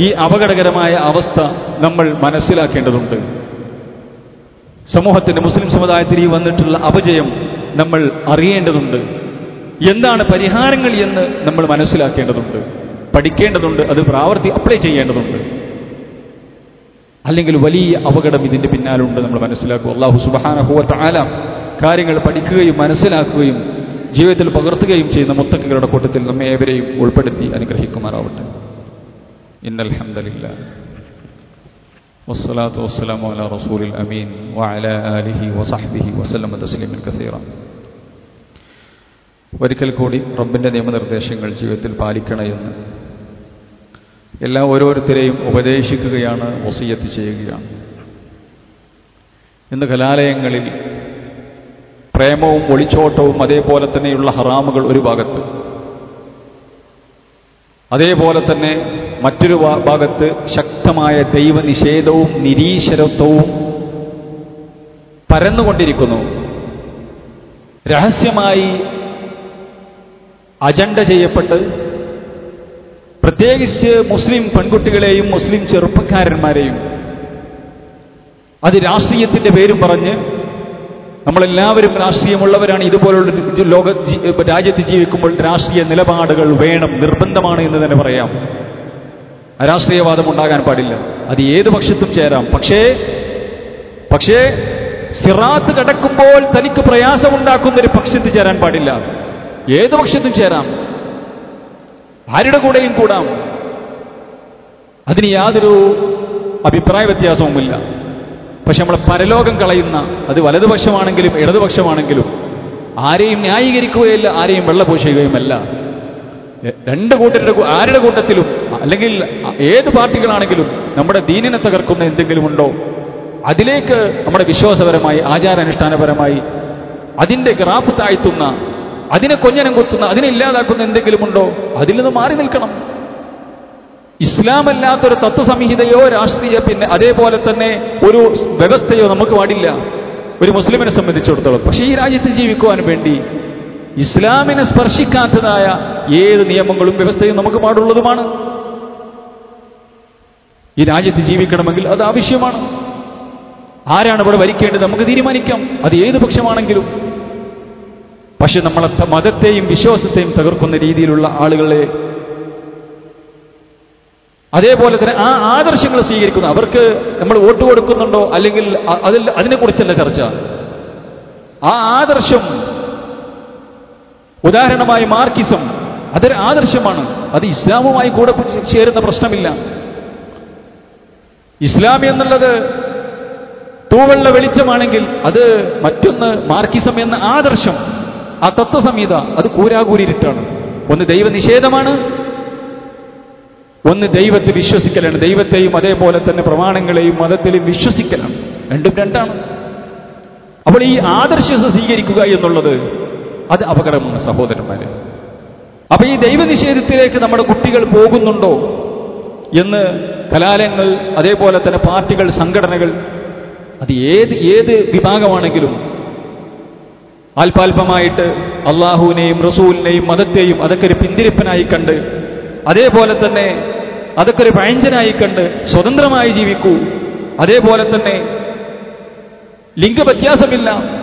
ഈ അപകടകരമായ അവസ്ഥ നമ്മൾ മനസ്സിലാക്കേണ്ടതുണ്ട്. സമൂഹത്തിന്റെ മുസ്ലിം സമുദായത്തിൽ ഈ വന്നിട്ടുള്ള അപജയം നമ്മൾ അറിയേണ്ടതുണ്ട്. എന്താണ് പരിഹാരങ്ങൾ എന്ന് നമ്മൾ മനസ്സിലാക്കേണ്ടതുണ്ട്. പഠിക്കേണ്ടതുണ്ട് അത് പ്രാവർത്തി അപ്ലൈ ചെയ്യേണ്ടതുണ്ട്. അല്ലെങ്കിൽ വലിയ അപകടം ഇതിന്റെ പിന്നാലുണ്ട് നമ്മൾ മനസ്സിലാക്കും അള്ളാഹു സുബാനഹുവത്ത് ആലാം കാര്യങ്ങൾ പഠിക്കുകയും മനസ്സിലാക്കുകയും ജീവിതത്തിൽ പകർത്തുകയും ചെയ്യുന്ന മുത്തക്കുകളുടെ കൂട്ടത്തിൽ നമ്മെ ഏവരെയും ഉൾപ്പെടുത്തി അനുഗ്രഹിക്കുമാറാവട്ടെ. ഇന്നൽഹമില്ല വസ്സലാത്തു വസ്സലാമു അല അമീൻ. ആലിഹി കസീറ. ഒരിക്കൽ കൂടി റബ്ബിന്റെ നിയമനിർദ്ദേശങ്ങൾ ജീവിതത്തിൽ പാലിക്കണമെന്ന് എല്ലാ ഓരോരുത്തരെയും ഉപദേശിക്കുകയാണ് വസീയത്ത് ചെയ്യുകയാണ്. ഇന്ന് കലാലയങ്ങളിൽ പ്രേമവും ഒളിച്ചോട്ടവും അതേപോലെ തന്നെയുള്ള ഹറാമുകൾ ഒരു ഭാഗത്ത്. അതേപോലെ തന്നെ മറ്റൊരു ഭാഗത്ത് ശക്തമായ ദൈവനിഷേധവും നിരീശ്വരത്വവും പരന്നുകൊണ്ടിരിക്കുന്നു. രഹസ്യമായി അജണ്ട ചെയ്യപ്പെട്ട് പ്രത്യേകിച്ച് മുസ്ലിം പെൺകുട്ടികളെയും മുസ്ലിം ചെറുപ്പക്കാരന്മാരെയും അത് രാഷ്ട്രീയത്തിന്റെ പേരും പറഞ്ഞ് നമ്മളെല്ലാവരും രാഷ്ട്രീയമുള്ളവരാണ്. ഇതുപോലുള്ള ലോക രാജ്യത്ത് ജീവിക്കുമ്പോൾ രാഷ്ട്രീയ നിലപാടുകൾ വേണം നിർബന്ധമാണ് എന്ന് തന്നെ പറയാം. രാഷ്ട്രീയവാദം ഉണ്ടാകാൻ പാടില്ല. അത് ഏത് പക്ഷത്തും ചേരാം. പക്ഷേ പക്ഷേ സിറാത്ത് കടക്കുമ്പോൾ തനിക്ക് പ്രയാസമുണ്ടാക്കുന്ന ഒരു പക്ഷത്ത് ചേരാൻ പാടില്ല. ഏത് പക്ഷത്തും ചേരാം. ആരുടെ കൂടെയും കൂടാം. അതിന് യാതൊരു അഭിപ്രായ വ്യത്യാസവുമില്ല. പക്ഷെ നമ്മളെ പരലോകം കളയുന്ന അത് വലതുപക്ഷമാണെങ്കിലും ഇടതുപക്ഷമാണെങ്കിലും ആരെയും ന്യായീകരിക്കുകയില്ല ആരെയും വെള്ളപൂശുകയുമല്ല രണ്ട് കൂട്ടരുടെ ആരുടെ കൂട്ടത്തിലും അല്ലെങ്കിൽ ഏത് പാർട്ടികളാണെങ്കിലും നമ്മുടെ ദീനിനെ തകർക്കുന്ന എന്തെങ്കിലും ഉണ്ടോ അതിലേക്ക് നമ്മുടെ വിശ്വാസപരമായി ആചാരാനുഷ്ഠാനപരമായി അതിന്റെ ഗ്രാഫ് താഴ്ത്തുന്ന അതിനെ കൊഞ്ഞനം കുത്തുന്ന അതിനെ ഇല്ലാതാക്കുന്ന എന്തെങ്കിലും ഉണ്ടോ അതിൽ നിന്ന് മാറി നിൽക്കണം. ഇസ്ലാമല്ലാത്തൊരു തത്വസംഹിതയോ രാഷ്ട്രീയ പിന്നെ അതേപോലെ തന്നെ ഒരു വ്യവസ്ഥയോ നമുക്ക് പാടില്ല. ഒരു മുസ്ലിമിനെ സംബന്ധിച്ചിടത്തോളം. പക്ഷേ ഈ രാജ്യത്ത് ജീവിക്കുവാൻ വേണ്ടി ഇസ്ലാമിനെ സ്പർശിക്കാത്തതായ ഏത് നിയമങ്ങളും വ്യവസ്ഥയും നമുക്ക് പാടുള്ളതുമാണ്. ഈ രാജ്യത്ത് ജീവിക്കണമെങ്കിൽ അത് ആവശ്യമാണ്. ആരാണ് ഇവിടെ ഭരിക്കേണ്ടത് നമുക്ക് തീരുമാനിക്കാം. അത് ഏത് പക്ഷമാണെങ്കിലും. പക്ഷെ നമ്മളെ മതത്തെയും വിശ്വാസത്തെയും തകർക്കുന്ന രീതിയിലുള്ള ആളുകളെ അതേപോലെ തന്നെ ആ ആദർശങ്ങൾ സ്വീകരിക്കുന്നു. അവർക്ക് നമ്മൾ വോട്ട് കൊടുക്കുന്നുണ്ടോ? അല്ലെങ്കിൽ അതിൽ അതിനെക്കുറിച്ചല്ല ചർച്ച. ആ ആദർശം ഉദാഹരണമായി മാർക്കിസം അതൊരു ആദർശമാണ്. അത് ഇസ്ലാമുമായി കൂടെ ചേരുന്ന പ്രശ്നമില്ല. ഇസ്ലാം എന്നുള്ളത് തൂവെള്ള വെളിച്ചമാണെങ്കിൽ അത് മറ്റൊന്ന് മാർക്കിസം എന്ന ആദർശം. ആ തത്വസംഹിത അത് കൂരാകൂരിട്ടാണ് ഒന്ന് ദൈവനിഷേധമാണ് ഒന്ന് ദൈവത്തെ വിശ്വസിക്കലാണ്. ദൈവത്തെയും അതേപോലെ തന്നെ പ്രമാണങ്ങളെയും മതത്തിലും വിശ്വസിക്കലാണ്. രണ്ടും രണ്ടാണ്. അപ്പോൾ ഈ ആദർശം സ്വീകരിക്കുക എന്നുള്ളത് അത് അപകടമാണ് സഹോദരന്മാരെ. അപ്പൊ ഈ ദൈവനിഷേധത്തിലേക്ക് നമ്മുടെ കുട്ടികൾ പോകുന്നുണ്ടോ എന്ന് കലാലയങ്ങൾ അതേപോലെ തന്നെ പാർട്ടികൾ സംഘടനകൾ അത് ഏത് ഏത് വിഭാഗമാണെങ്കിലും അല്പാൽപമായിട്ട് അള്ളാഹുവിനെയും റസൂലിനെയും മതത്തെയും അതൊക്കെ ഒരു പിന്തിരിപ്പനായി കണ്ട് അതേപോലെ തന്നെ അതൊക്കെ ഒരു പഴഞ്ചനായി കണ്ട് സ്വതന്ത്രമായി ജീവിക്കൂ. അതേപോലെ തന്നെ ലിംഗവ്യത്യാസമില്ല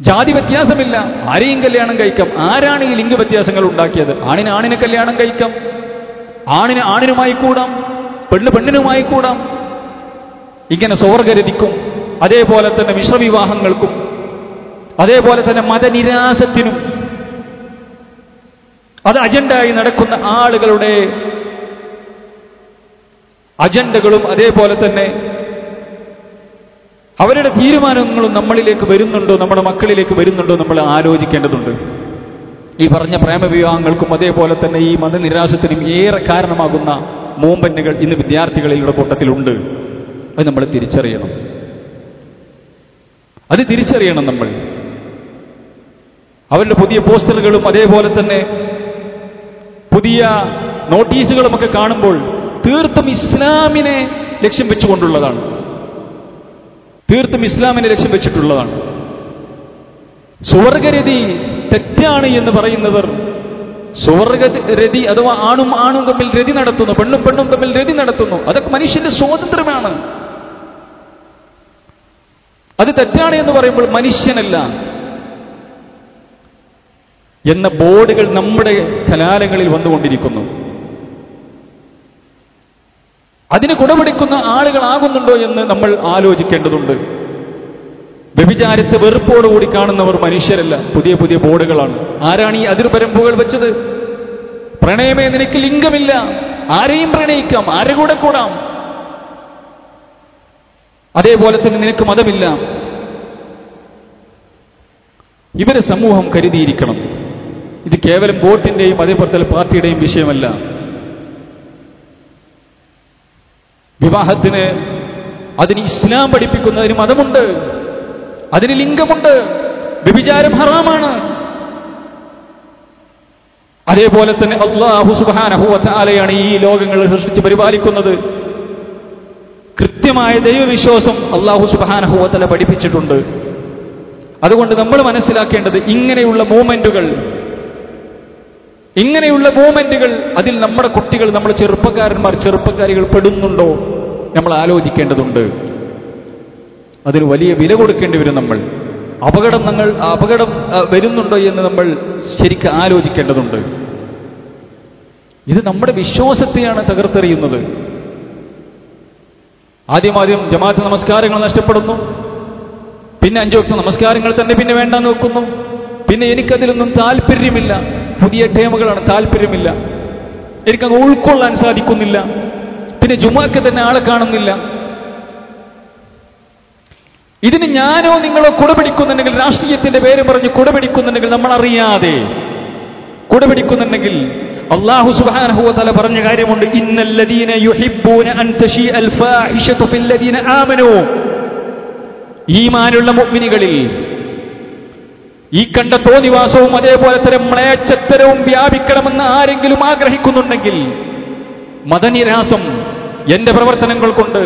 ജാതി വ്യത്യാസമില്ല. ആരെയും കല്യാണം കഴിക്കാം. ആരാണ് ഈ ലിംഗവ്യത്യാസങ്ങൾ ഉണ്ടാക്കിയത്? ആണിന് ആണിന് കല്യാണം കഴിക്കാം. ആണിന് ആണിനുമായി കൂടാം. പെണ്ണ് പെണ്ണിനുമായി കൂടാം. ഇങ്ങനെ സ്വർഗരതിക്കും അതേപോലെ തന്നെ മിശ്രവിവാഹങ്ങൾക്കും അതേപോലെ തന്നെ മതനിരാസത്തിനും അത് അജണ്ടയായി നടക്കുന്ന ആളുകളുടെ അജണ്ടകളും അതേപോലെ തന്നെ അവരുടെ തീരുമാനങ്ങളും നമ്മളിലേക്ക് വരുന്നുണ്ടോ നമ്മുടെ മക്കളിലേക്ക് വരുന്നുണ്ടോ നമ്മൾ ആലോചിക്കേണ്ടതുണ്ട്. ഈ പറഞ്ഞ പ്രേമവിവാഹങ്ങൾക്കും അതേപോലെ തന്നെ ഈ മതനിരാശത്തിനും ഏറെ കാരണമാകുന്ന മൂമ്പന്നുകൾ ഇന്ന് വിദ്യാർത്ഥികളിലൂടെ കൂട്ടത്തിലുണ്ട്. അത് നമ്മൾ തിരിച്ചറിയണം. അത് തിരിച്ചറിയണം നമ്മൾ. അവരുടെ പുതിയ പോസ്റ്ററുകളും അതേപോലെ തന്നെ പുതിയ നോട്ടീസുകളുമൊക്കെ കാണുമ്പോൾ തീർത്തും ഇസ്ലാമിനെ ലക്ഷ്യം വെച്ചുകൊണ്ടുള്ളതാണ്. തീർത്തും ഇസ്ലാമിനെ ലക്ഷ്യം വെച്ചിട്ടുള്ളതാണ്. സുവർഗരതി തെറ്റാണ് എന്ന് പറയുന്നവർ സ്വർഗരതി അഥവാ ആണും ആണും തമ്മിൽ രതി നടത്തുന്നു പെണ്ണും പെണ്ണും തമ്മിൽ രതി നടത്തുന്നു. അതൊക്കെ മനുഷ്യന്റെ സ്വാതന്ത്ര്യമാണ്. അത് തെറ്റാണ് എന്ന് പറയുമ്പോൾ മനുഷ്യനല്ല. എന്ന ബോർഡുകൾ നമ്മുടെ കലാലയങ്ങളിൽ വന്നുകൊണ്ടിരിക്കുന്നു. അതിന് കുടപിടിക്കുന്ന ആളുകളാകുന്നുണ്ടോ എന്ന് നമ്മൾ ആലോചിക്കേണ്ടതുണ്ട്. വ്യഭിചാരത്തെ വെറുപ്പോടുകൂടി കാണുന്നവർ മനുഷ്യരല്ല പുതിയ പുതിയ ബോർഡുകളാണ്. ആരാണ് ഈ അതിർപരമ്പുകൾ വെച്ചത്? പ്രണയമേ നിനക്ക് ലിംഗമില്ല. ആരെയും പ്രണയിക്കാം ആരെ കൂടെ കൂടാം? അതേപോലെ തന്നെ നിനക്ക് മതമില്ല. ഇവരെ സമൂഹം കരുതിയിരിക്കണം. ഇത് കേവലം വോട്ടിന്റെയും അതേപോലെ പാർട്ടിയുടെയും വിഷയമല്ല. വിവാഹത്തിന് അതിന് ഇസ്ലാം പഠിപ്പിക്കുന്നതിന് മതമുണ്ട്. അതിന് ലിംഗമുണ്ട്. വ്യഭിചാരം ഹറാമാണ്. അതേപോലെ തന്നെ അള്ളാഹു സുബാനഹുവത്താലയാണ് ഈ ലോകങ്ങൾ സൃഷ്ടിച്ച് പരിപാലിക്കുന്നത്. കൃത്യമായ ദൈവവിശ്വാസം അള്ളാഹു സുബാനഹുവത്തല പഠിപ്പിച്ചിട്ടുണ്ട്. അതുകൊണ്ട് നമ്മൾ മനസ്സിലാക്കേണ്ടത് ഇങ്ങനെയുള്ള മൂവ്മെന്റുകൾ ഇങ്ങനെയുള്ള മൂമെന്റുകൾ അതിൽ നമ്മുടെ കുട്ടികൾ നമ്മുടെ ചെറുപ്പക്കാരന്മാർ ചെറുപ്പക്കാരികൾ പെടുന്നുണ്ടോ? നമ്മൾ ആലോചിക്കേണ്ടതുണ്ട്. അതിന് വലിയ വില കൊടുക്കേണ്ടി വരും നമ്മൾ. അപകടം നമ്മൾ അപകടം വരുന്നുണ്ടോ എന്ന് നമ്മൾ ശരിക്കും ആലോചിക്കേണ്ടതുണ്ട്. ഇത് നമ്മുടെ വിശ്വാസത്തെയാണ് തകർത്തെറിയുന്നത്. ആദ്യമാദ്യം ജമാഅത്ത് നമസ്കാരങ്ങൾ നഷ്ടപ്പെടുന്നു. പിന്നെ അഞ്ചു വക്ത നമസ്കാരങ്ങൾ തന്നെ പിന്നെ വേണ്ടാന്ന് നോക്കുന്നു പിന്നെ എനിക്കതിലൊന്നും താല്പര്യമില്ല. പുതിയ ടേമുകളാണ് താല്പര്യമില്ല. എനിക്കങ്ങ് ഉൾക്കൊള്ളാൻ സാധിക്കുന്നില്ല. പിന്നെ ജുമാക്ക് തന്നെ ആളെ കാണുന്നില്ല. ഇതിന് ഞാനോ നിങ്ങളോ കുടപിടിക്കുന്നുണ്ടെങ്കിൽ രാഷ്ട്രീയത്തിന്റെ പേര് പറഞ്ഞ് കുടപിടിക്കുന്നുണ്ടെങ്കിൽ നമ്മൾ അറിയാതെ കുടപിടിക്കുന്നുണ്ടെങ്കിൽ അള്ളാഹു സുബ്ഹാനഹു വതആല പറഞ്ഞ കാര്യമുണ്ട് ഇന്നല്ലദീന യുഹിബ്ബൂന അൻ ഈമാനുള്ള മുഅ്മിനുകളിൽ ഈ കണ്ട തോന്നിവാസവും അതേപോലെ തന്നെ മ്ലേച്ഛത്തരവും വ്യാപിക്കണമെന്ന് ആരെങ്കിലും ആഗ്രഹിക്കുന്നുണ്ടെങ്കിൽ മതനിരാസം എന്റെ പ്രവർത്തനങ്ങൾ കൊണ്ട്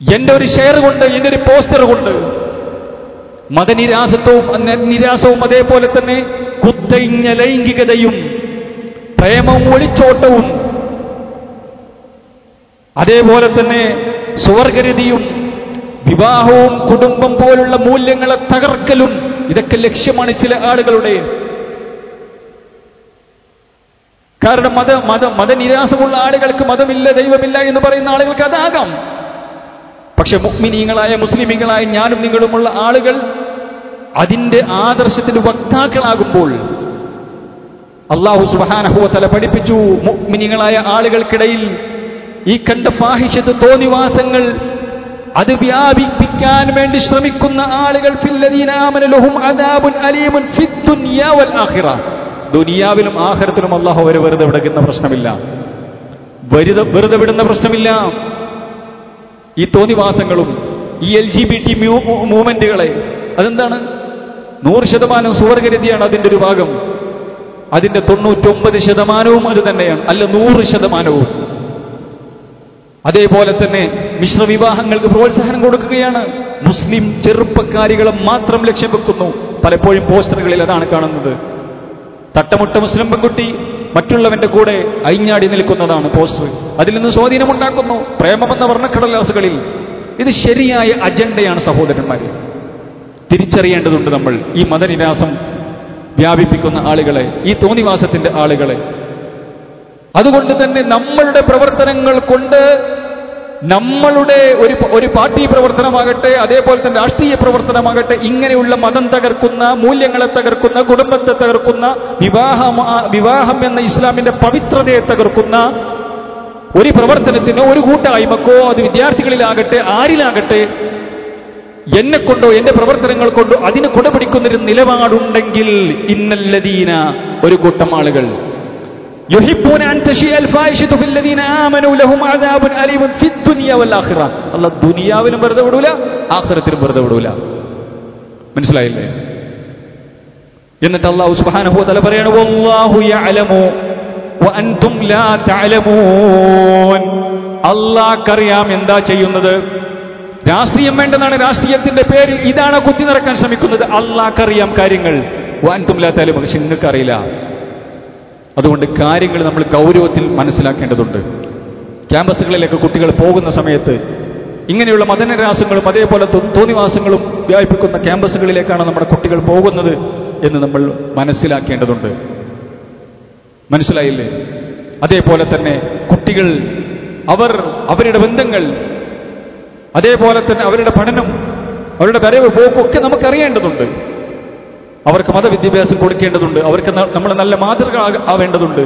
എന്റെ ഒരു ഷെയർ കൊണ്ട് എന്റെ ഒരു പോസ്റ്റർ കൊണ്ട് മതനിരാസത്വവും നിരാസവും അതേപോലെ തന്നെ കുത്തയിഞ്ഞ ലൈംഗികതയും പ്രേമവും ഒളിച്ചോട്ടവും അതേപോലെ തന്നെ സ്വർഗരതിയും വിവാഹവും കുടുംബം പോലുള്ള മൂല്യങ്ങളെ തകർക്കലും ഇതൊക്കെ ലക്ഷ്യമാണ് ചില ആളുകളുടെ. കാരണം മത മത മതനിരാസമുള്ള ആളുകൾക്ക് മതമില്ല ദൈവമില്ല എന്ന് പറയുന്ന ആളുകൾക്ക് അതാകാം. പക്ഷെ മുഗ്മിനീങ്ങളായ മുസ്ലിമീങ്ങളായ ഞാനും നിങ്ങളുമുള്ള ആളുകൾ അതിന്റെ ആദർശത്തിന് വക്താക്കളാകുമ്പോൾ അള്ളാഹു സുബാനഹുവത്തല പഠിപ്പിച്ചു മുഗ്മിനികളായ ആളുകൾക്കിടയിൽ ഈ കണ്ട ഫാഹിഷത്ത് തോന്നിവാസങ്ങൾ അത് വ്യാപിപ്പിക്കാൻ വേണ്ടി ശ്രമിക്കുന്ന ആളുകൾ ദുനിയാവിലും ആഹരത്തിലും അള്ളാഹു അവരെ വെറുതെ വിടുന്ന പ്രശ്നമില്ല. വെറുതെ വിടുന്ന പ്രശ്നമില്ല. ഈ തോന്നിവാസങ്ങളും ഈ എൽ ജി ബി ടി മൂവ്മെന്റുകളെ അതെന്താണ്? നൂറ് ശതമാനം സുവർഗരതിയാണ് അതിന്റെ ഒരു ഭാഗം. അതിന്റെ തൊണ്ണൂറ്റൊമ്പത് ശതമാനവും അത് തന്നെയാണ്. അല്ല നൂറ് ശതമാനവും. അതേപോലെ തന്നെ മിശ്രവിവാഹങ്ങൾക്ക് പ്രോത്സാഹനം കൊടുക്കുകയാണ്. മുസ്ലിം ചെറുപ്പക്കാരികളെ മാത്രം ലക്ഷ്യം വെക്കുന്നു. പലപ്പോഴും പോസ്റ്ററുകളിൽ അതാണ് കാണുന്നത്. തട്ടമുട്ട മുസ്ലിം പെൺകുട്ടി മറ്റുള്ളവന്റെ കൂടെ അയിഞ്ഞാടി നിൽക്കുന്നതാണ് പോസ്റ്റർ അതിൽ നിന്ന് സ്വാധീനമുണ്ടാക്കുന്നു പ്രേമമെന്ന വർണക്കടലാസുകളിൽ. ഇത് ശരിയായ അജണ്ടയാണ് സഹോദരന്മാരെ. തിരിച്ചറിയേണ്ടതുണ്ട് നമ്മൾ. ഈ മതനിരാസം വ്യാപിപ്പിക്കുന്ന ആളുകളെ ഈ തോന്നിവാസത്തിന്റെ ആളുകളെ. അതുകൊണ്ട് തന്നെ നമ്മളുടെ പ്രവർത്തനങ്ങൾ കൊണ്ട് നമ്മളുടെ ഒരു ഒരു പാർട്ടി പ്രവർത്തനമാകട്ടെ അതേപോലെ തന്നെ രാഷ്ട്രീയ പ്രവർത്തനമാകട്ടെ ഇങ്ങനെയുള്ള മതം തകർക്കുന്ന മൂല്യങ്ങളെ തകർക്കുന്ന കുടുംബത്തെ തകർക്കുന്ന വിവാഹം വിവാഹം എന്ന ഇസ്ലാമിന്റെ പവിത്രതയെ തകർക്കുന്ന ഒരു പ്രവർത്തനത്തിനോ ഒരു കൂട്ടായ്മക്കോ അത് വിദ്യാർത്ഥികളിലാകട്ടെ ആരിലാകട്ടെ എന്നെ കൊണ്ടോ എന്റെ പ്രവർത്തനങ്ങൾ കൊണ്ടോ അതിന് കുടപിടിക്കുന്നൊരു നിലപാടുണ്ടെങ്കിൽ ഇന്നല്ലദീന ഒരു കൂട്ടം ആളുകൾ. യുഹിബൂൻ അൻ തശിഅൽ ഫായിഷതു ഫില്ലദീന ആമനു ലഹും അദാബുൻ അലീമുൻ ഫി ദുനിയ വൽ ആഖിറ അല്ലാഹ് ദുനിയാവിലും വെറുതെ വിടൂല ആഖിറത്തിലും വെറുതെ വിടൂല മനസ്സിലായില്ലേ? എന്നിട്ട് അല്ലാഹു സുബ്ഹാനഹു തആല പറയാണ് വല്ലാഹു യഅലമു വഅൻതും ലാ തഅലമൂൻ. അള്ളാഹ്ക്കറിയാം എന്താ ചെയ്യുന്നത്? രാഷ്ട്രീയം വേണ്ടെന്നാണ് രാഷ്ട്രീയത്തിന്റെ പേരിൽ ഇതാണ് കുത്തി നിറക്കാൻ ശ്രമിക്കുന്നത്. അള്ളാഹ്ക്കറിയാം കാര്യങ്ങൾ. വഅൻതും ലാ തഅലമൂൻ പക്ഷെ നിങ്ങൾക്കറിയില്ല. അതുകൊണ്ട് കാര്യങ്ങൾ നമ്മൾ ഗൗരവത്തിൽ മനസ്സിലാക്കേണ്ടതുണ്ട്. ക്യാമ്പസുകളിലേക്ക് കുട്ടികൾ പോകുന്ന സമയത്ത് ഇങ്ങനെയുള്ള മദനരാസങ്ങളും അതേപോലെ തോന്നിവാസങ്ങളും വ്യാപിപ്പിക്കുന്ന ക്യാമ്പസുകളിലേക്കാണ് നമ്മുടെ കുട്ടികൾ പോകുന്നത് എന്ന് നമ്മൾ മനസ്സിലാക്കേണ്ടതുണ്ട്. മനസ്സിലായില്ലേ? അതേപോലെ തന്നെ കുട്ടികൾ അവർ അവരുടെ ബന്ധങ്ങൾ അതേപോലെ തന്നെ അവരുടെ പഠനം അവരുടെ വരവ് പോക്കൊക്കെ നമുക്കറിയേണ്ടതുണ്ട്. അവർക്ക് മതവിദ്യാഭ്യാസം കൊടുക്കേണ്ടതുണ്ട്. അവർക്ക് നമ്മൾ നല്ല മാതൃക ആവേണ്ടതുണ്ട്.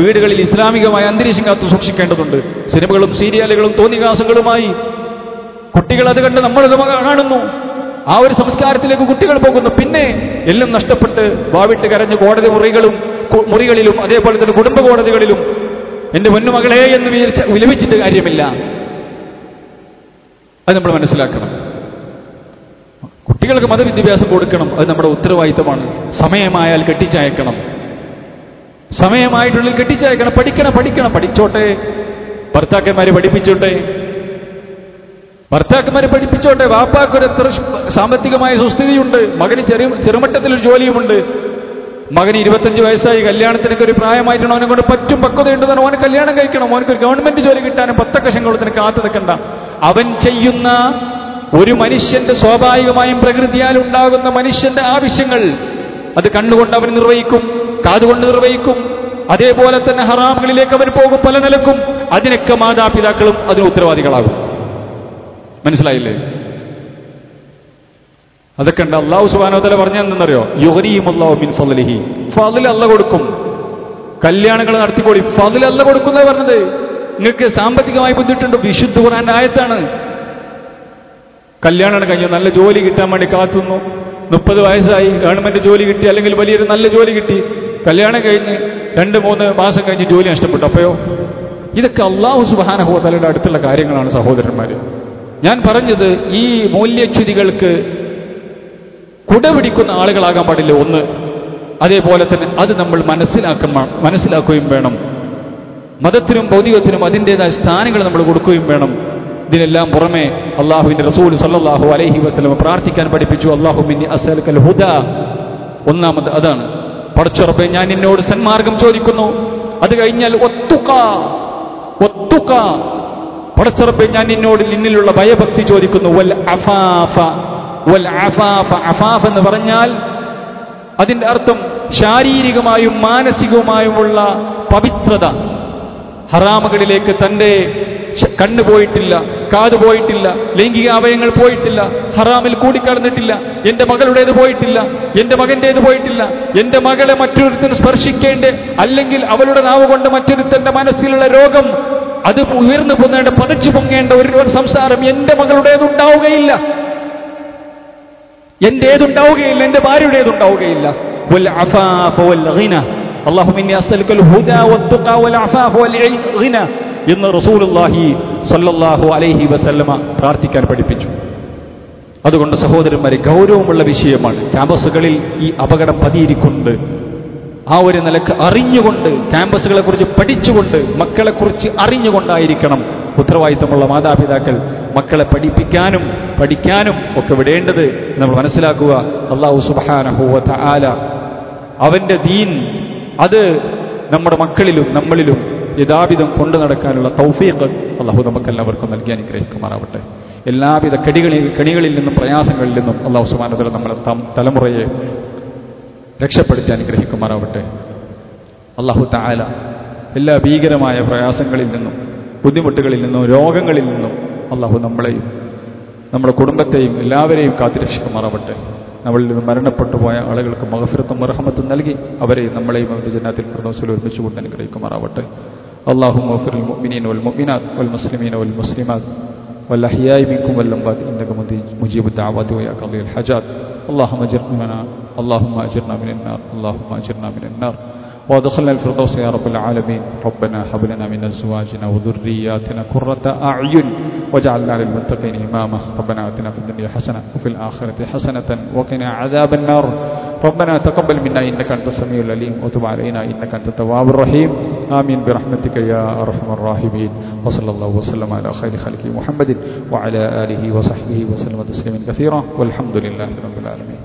വീടുകളിൽ ഇസ്ലാമികമായ അന്തരീക്ഷം കാത്തു സൂക്ഷിക്കേണ്ടതുണ്ട്. സിനിമകളും സീരിയലുകളും തോന്നികാസങ്ങളുമായി കുട്ടികൾ അത് കണ്ട് നമ്മളത് കാണുന്നു. ആ ഒരു സംസ്കാരത്തിലേക്ക് കുട്ടികൾ പോകുന്നു. പിന്നെ എല്ലാം നഷ്ടപ്പെട്ട് വാവിട്ട് കരഞ്ഞ് കോടതി മുറികളും മുറികളിലും അതേപോലെ തന്നെ കുടുംബ കോടതികളിലും എന്റെ പൊന്നുമകളെ എന്ന് വിലപിച്ചിട്ട് കാര്യമില്ല. അത് നമ്മൾ മനസ്സിലാക്കണം. കുട്ടികൾക്ക് മതവിദ്യാഭ്യാസം കൊടുക്കണം അത് നമ്മുടെ ഉത്തരവാദിത്തമാണ് സമയമായാൽ കെട്ടിച്ചയക്കണം. സമയമായിട്ടുള്ളിൽ കെട്ടിച്ചയക്കണം പഠിക്കണം പഠിക്കണം പഠിച്ചോട്ടെ. ഭർത്താക്കന്മാരെ പഠിപ്പിച്ചോട്ടെ. ഭർത്താക്കന്മാരെ പഠിപ്പിച്ചോട്ടെ. വാപ്പാക്കൊരു എത്ര സാമ്പത്തികമായ സുസ്ഥിതിയുണ്ട്. മകന് ചെറിയ ചെറുമട്ടത്തിലൊരു ജോലിയുമുണ്ട്. മകന് ഇരുപത്തഞ്ച് വയസ്സായി കല്യാണത്തിനൊക്കെ ഒരു പ്രായമായിട്ടുണ്ട് അവനെ കൊണ്ട് പറ്റും പക്വതയുണ്ടെന്നാണ് അവന് കല്യാണം കഴിക്കണം. അവനക്ക് ഒരു ഗവൺമെന്റ് ജോലി കിട്ടാനും പത്തക്കശം കൊള്ളത്തിന് കാത്തു നിൽക്കണ്ട. അവൻ ചെയ്യുന്ന ഒരു മനുഷ്യന്റെ സ്വാഭാവികമായും പ്രകൃതിയാൽ ഉണ്ടാകുന്ന മനുഷ്യന്റെ ആവശ്യങ്ങൾ അത് കണ്ണുകൊണ്ട് അവൻ നിർവഹിക്കും കാതുകൊണ്ട് നിർവഹിക്കും. അതേപോലെ തന്നെ ഹറാമുകളിലേക്ക് അവൻ പോകും പല നിലക്കും. അതിനൊക്കെ മാതാപിതാക്കളും അതിന് ഉത്തരവാദികളാകും. മനസ്സിലായില്ലേ? അതൊക്കെ ഉണ്ട്. അള്ളാഹു സുബാനോതല പറഞ്ഞെന്നറിയോ യുഹരിയും അള്ളാഹു ബിൻ ഫലിഹി ഫതിൽ അല്ല കൊടുക്കും. കല്യാണങ്ങൾ നടത്തിക്കോളി. ഫതിൽ അല്ല കൊടുക്കുന്നത് പറഞ്ഞത്. നിങ്ങൾക്ക് സാമ്പത്തികമായി ബുദ്ധിമുട്ടുണ്ട്. വിശുദ്ധ ഖുറാന്റെ ആയത്താണ്. കല്യാണം കഴിഞ്ഞു നല്ല ജോലി കിട്ടാൻ വേണ്ടി കാത്തുന്നു. മുപ്പത് വയസ്സായി ഗവൺമെന്റ് ജോലി കിട്ടി അല്ലെങ്കിൽ വലിയൊരു നല്ല ജോലി കിട്ടി. കല്യാണം കഴിഞ്ഞ് രണ്ട് മൂന്ന് മാസം കഴിഞ്ഞ് ജോലി നഷ്ടപ്പെട്ടു. അപ്പോയോ? ഇതൊക്കെ അള്ളാഹു സുബാനഹോതലയുടെ അടുത്തുള്ള കാര്യങ്ങളാണ് സഹോദരന്മാര്. ഞാൻ പറഞ്ഞത് ഈ മൂല്യച്യുതികൾക്ക് കുടപിടിക്കുന്ന ആളുകളാകാൻ പാടില്ല. ഒന്ന് അതേപോലെ തന്നെ അത് നമ്മൾ മനസ്സിലാക്കണം മനസ്സിലാക്കുകയും വേണം. മതത്തിനും ഭൗതികത്തിനും അതിന്റെതായ സ്ഥാനങ്ങൾ നമ്മൾ കൊടുക്കുകയും വേണം. ഇതിനെല്ലാം പുറമെ അള്ളാഹുവിന്റെ റസൂൽ സല്ലാഹു അലൈഹി വസല്ലം പ്രാർത്ഥിക്കാൻ പഠിപ്പിച്ചു. അള്ളാഹു മിന്നി അസ്അലുക്കൽ ഹുദ. ഒന്നാമത് അതാണ്. പടച്ചുറപ്പെ ഞാൻ നിന്നോട് സന്മാർഗം ചോദിക്കുന്നു. അത് കഴിഞ്ഞാൽ ഒത്തുക ഒത്തുക പടച്ചുറപ്പെ ഞാൻ നിന്നോട് നിന്നിലുള്ള ഭയഭക്തി ചോദിക്കുന്നു. വൽ അഫാഫ വൽ അഫാഫ. അഫാഫ് എന്ന് പറഞ്ഞാൽ അതിന്റെ അർത്ഥം ശാരീരികമായും മാനസികവുമായുമുള്ള പവിത്രത. ഹറാമുകളിലേക്ക് തന്റെ കണ്ണ് പോയിട്ടില്ല കാത് പോയിട്ടില്ല ലൈംഗിക അവയങ്ങൾ പോയിട്ടില്ല ഹറാമിൽ കൂടിക്കടന്നിട്ടില്ല എന്റെ മകളുടേത് പോയിട്ടില്ല എന്റെ മകന്റേത് പോയിട്ടില്ല എന്റെ മകളെ മറ്റൊരുത്തിന് സ്പർശിക്കേണ്ട അല്ലെങ്കിൽ അവളുടെ നാവ് കൊണ്ട് മറ്റൊരുത്തന്റെ മനസ്സിലുള്ള രോഗം അത് ഉയർന്നു പൊങ്ങേണ്ട പതച്ചു പൊങ്ങേണ്ട ഒരു സംസാരം എന്റെ മകളുടേതുണ്ടാവുകയില്ല. എന്റേതുണ്ടാവുകയില്ല എന്റെ ഭാര്യയുടേതുണ്ടാവുകയില്ല. വൽ എന്ന് റസൂലുള്ളാഹി സല്ലല്ലാഹു അലൈഹി വസല്ലമ പ്രാർത്ഥിക്കാൻ പഠിപ്പിച്ചു. അതുകൊണ്ട് സഹോദരന്മാരെ ഗൗരവമുള്ള വിഷയമാണ് ക്യാമ്പസുകളിൽ ഈ അപകടം പതിയിരിക്കുന്നുണ്ട് ആ ഒരു നിലയ്ക്ക് അറിഞ്ഞുകൊണ്ട് ക്യാമ്പസുകളെ കുറിച്ച് പഠിച്ചുകൊണ്ട് മക്കളെക്കുറിച്ച് അറിഞ്ഞുകൊണ്ടായിരിക്കണം ഉത്തരവാദിത്തമുള്ള മാതാപിതാക്കൾ മക്കളെ പഠിപ്പിക്കാനും പഠിക്കാനും ഒക്കെ വിടേണ്ടത് നമ്മൾ മനസ്സിലാക്കുക. അള്ളാഹു ആല അവന്റെ ദീൻ അത് നമ്മുടെ മക്കളിലും നമ്മളിലും യഥാവിധം കൊണ്ടു നടക്കാനുള്ള തൗഫീഖ് അള്ളാഹു നമുക്കെല്ലാവർക്കും നൽകി അനുഗ്രഹിക്കുമാറാവട്ടെ. എല്ലാവിധ കെടികളിൽ കെണികളിൽ നിന്നും പ്രയാസങ്ങളിൽ നിന്നും അള്ളാഹു സുബാനതല നമ്മളെ തലമുറയെ രക്ഷപ്പെടുത്തി അനുഗ്രഹിക്കുമാറാവട്ടെ. അള്ളാഹു താല എല്ലാ ഭീകരമായ പ്രയാസങ്ങളിൽ നിന്നും ബുദ്ധിമുട്ടുകളിൽ നിന്നും രോഗങ്ങളിൽ നിന്നും അള്ളാഹു നമ്മളെയും നമ്മുടെ കുടുംബത്തെയും എല്ലാവരെയും കാത്തിരക്ഷിക്കുമാറാവട്ടെ നമ്മളിൽ നിന്ന് മരണപ്പെട്ടു പോയ ആളുകൾക്ക് മഹഫിറത്തും മർഹമത്തും നൽകി അവരെയും നമ്മളെയും അവരുടെ ജനാത്തിൽ ഫിർദോസിൽ ഒരുമിച്ച് കൊണ്ട് അനുഗ്രഹിക്കുമാറാവട്ടെ. اللهم اغفر للمؤمنين والمؤمنات والمسلمين والمسلمات والأحياء منكم والأموات إنك مجيب الدعوات ويا قضي الحاجات. اللهم أجرنا اللهم أجرنا من النار اللهم أجرنا من النار. وادخلنا الفردوس يا رب العالمين. ربنا هب لنا من أزواجنا وذرياتنا قرة أعين واجعلنا للمتقين إماما. ربنا آتنا في الدنيا حسنة وفي الآخرة حسنة وقنا عذاب النار. ربنا تقبل منا إنك أنت السميع العليم وتب علينا إنك أنت التواب الرحيم. آمين برحمتك يا أرحم الراحمين. وصلى الله وسلم على خير خلقه محمد وعلى آله وصحبه وسلم تسليما كثيرا والحمد لله رب العالمين.